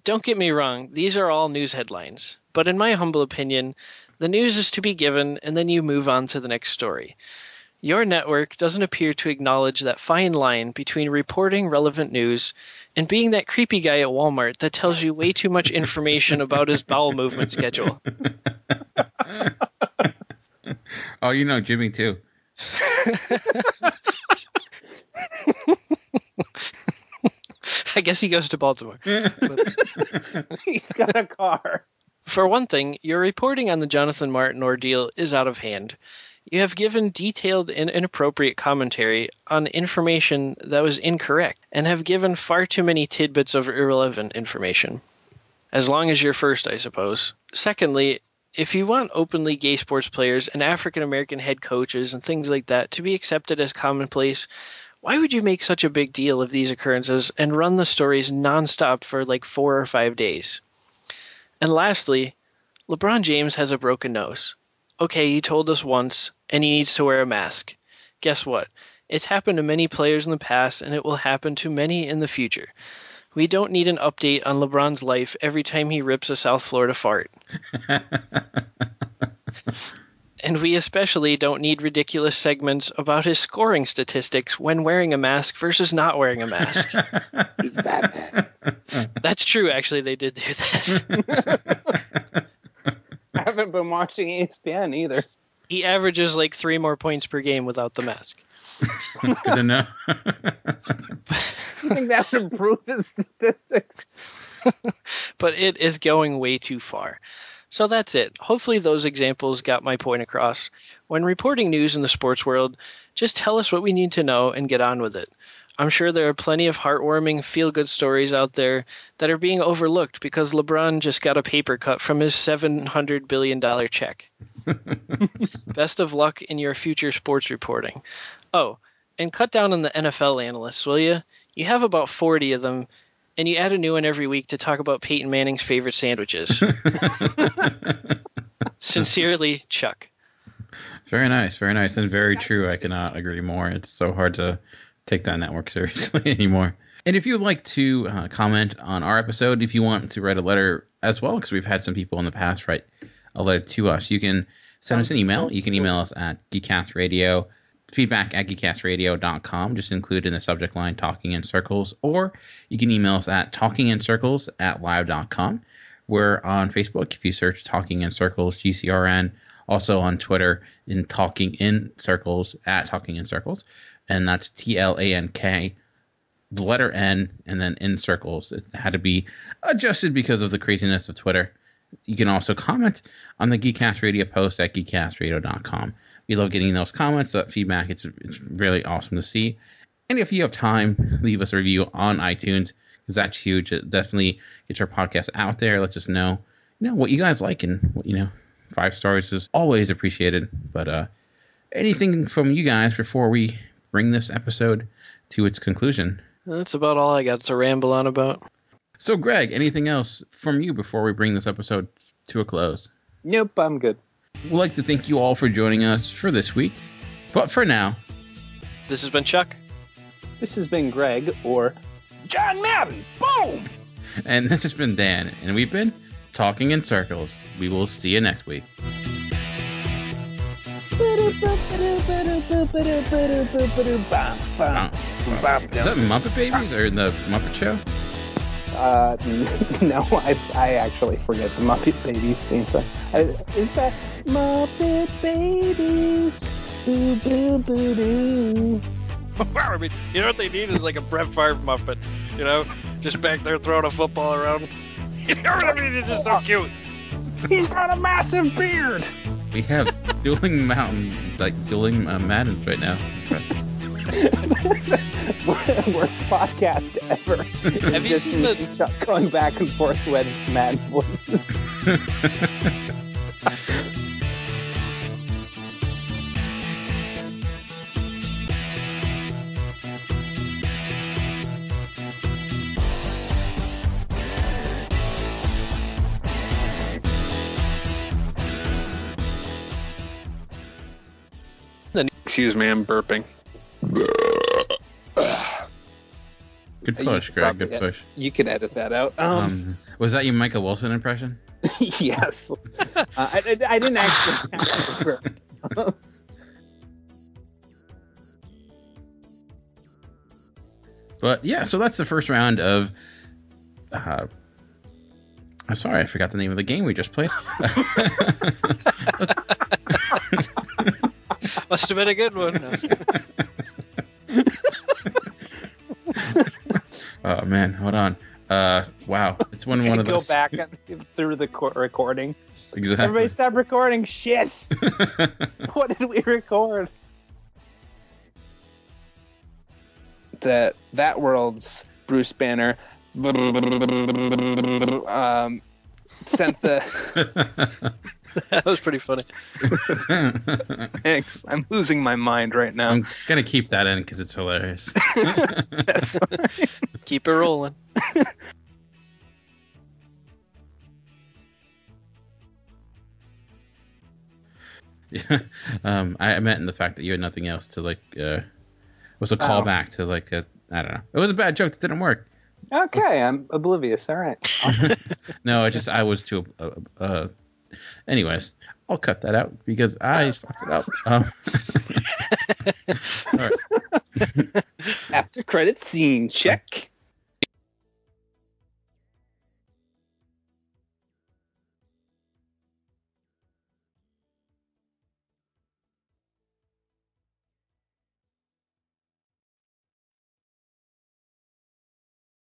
Speaker 11: Don't get me wrong, these are all news headlines, but in my humble opinion, the news is to be given and then you move on to the next story. Your network doesn't appear to acknowledge that fine line between reporting relevant news and being that creepy guy at Walmart that tells you way too much information about his bowel movement schedule.
Speaker 13: oh, you know Jimmy too.
Speaker 11: I guess he goes to Baltimore.
Speaker 12: He's got a car.
Speaker 11: For one thing, your reporting on the Jonathan Martin ordeal is out of hand. You have given detailed and inappropriate commentary on information that was incorrect, and have given far too many tidbits of irrelevant information. As long as you're first, I suppose. Secondly, if you want openly gay sports players and African American head coaches and things like that to be accepted as commonplace, why would you make such a big deal of these occurrences and run the stories nonstop for like four or five days? And lastly, LeBron James has a broken nose. Okay, he told us once, and he needs to wear a mask. Guess what? It's happened to many players in the past, and it will happen to many in the future. We don't need an update on LeBron's life every time he rips a South Florida fart. And we especially don't need ridiculous segments about his scoring statistics when wearing a mask versus not wearing a mask.
Speaker 12: He's Batman.
Speaker 11: That's true, actually, they did do that.
Speaker 12: I haven't been watching ESPN either.
Speaker 11: He averages like three more points per game without the mask.
Speaker 13: Good to know.
Speaker 12: I think that would improve his statistics.
Speaker 11: but it is going way too far. So that's it. Hopefully, those examples got my point across. When reporting news in the sports world, just tell us what we need to know and get on with it. I'm sure there are plenty of heartwarming, feel good stories out there that are being overlooked because LeBron just got a paper cut from his $700 billion check. Best of luck in your future sports reporting. Oh, and cut down on the NFL analysts, will you? You have about 40 of them, and you add a new one every week to talk about Peyton Manning's favorite sandwiches. Sincerely, Chuck.
Speaker 13: Very nice, very nice, and very true. I cannot agree more. It's so hard to take that network seriously anymore. And if you'd like to uh, comment on our episode, if you want to write a letter as well, because we've had some people in the past write a letter to us, you can send us an email. You can email us at geekcastradio, feedback at geekcastradio.com. Just include in the subject line talking in circles, or you can email us at talkingincircles at live.com. We're on Facebook if you search Talking in Circles GCRN. Also on Twitter in Talking in Circles at Talking in Circles, and that's T L A N K, the letter N, and then in circles. It had to be adjusted because of the craziness of Twitter. You can also comment on the Geekcast Radio post at geekcastradio.com. We love getting those comments, that feedback. It's it's really awesome to see. And if you have time, leave us a review on iTunes because that's huge. It definitely gets our podcast out there. Let us know, you know, what you guys like and what you know. Five stars is always appreciated. But uh, anything from you guys before we bring this episode to its conclusion?
Speaker 11: That's about all I got to ramble on about.
Speaker 13: So, Greg, anything else from you before we bring this episode to a close?
Speaker 12: Nope, I'm good.
Speaker 13: We'd like to thank you all for joining us for this week. But for now,
Speaker 11: This has been Chuck.
Speaker 12: This has been Greg, or
Speaker 3: John Madden. Boom!
Speaker 13: and this has been Dan, and we've been talking in circles. We will see you next week. Is that Muppet Babies or the Muppet Show?
Speaker 12: Uh, no, I, I actually forget the Muppet Babies theme song. Is that Muppet Babies? Boo boo boo doo.
Speaker 11: I mean, you know what they need is like a Brett Favre Muppet, you know, just back there throwing a football around. You know what I mean? They're just so cute.
Speaker 12: He's got a massive beard.
Speaker 13: We have dueling mountain, like dueling uh, Maddens right now.
Speaker 12: Worst podcast ever.
Speaker 11: Have you
Speaker 12: Just
Speaker 11: seen
Speaker 12: me
Speaker 11: the-
Speaker 12: Chuck going back and forth with mad voices?
Speaker 10: Excuse me, I'm burping.
Speaker 13: Good push, Greg. Good push.
Speaker 12: You can edit that out. Um,
Speaker 13: Um, was that your Michael Winslow impression?
Speaker 12: yes. Uh, I, I, I didn't actually. have to burp.
Speaker 13: But yeah, so that's the first round of. Uh, I'm sorry, I forgot the name of the game we just played.
Speaker 11: Must have been a good one.
Speaker 13: Oh man, hold on. Uh, wow, it's when one of
Speaker 12: go
Speaker 13: those.
Speaker 12: Go back and- through the co- recording.
Speaker 13: Exactly.
Speaker 12: Everybody stop recording. Shit. what did we record? That that world's Bruce Banner um, sent the.
Speaker 11: that was pretty funny.
Speaker 10: Thanks. I'm losing my mind right now.
Speaker 13: I'm gonna keep that in because it's hilarious.
Speaker 12: That's
Speaker 11: Keep it rolling.
Speaker 13: Yeah, um, I, I meant in the fact that you had nothing else to like. Uh, was a callback to like a. I don't know. It was a bad joke that didn't work.
Speaker 12: Okay. I'm oblivious. All right.
Speaker 13: No, I just I was too uh, uh, Anyways, I'll cut that out because I fucked it up. Um, all right.
Speaker 12: After credit scene, check.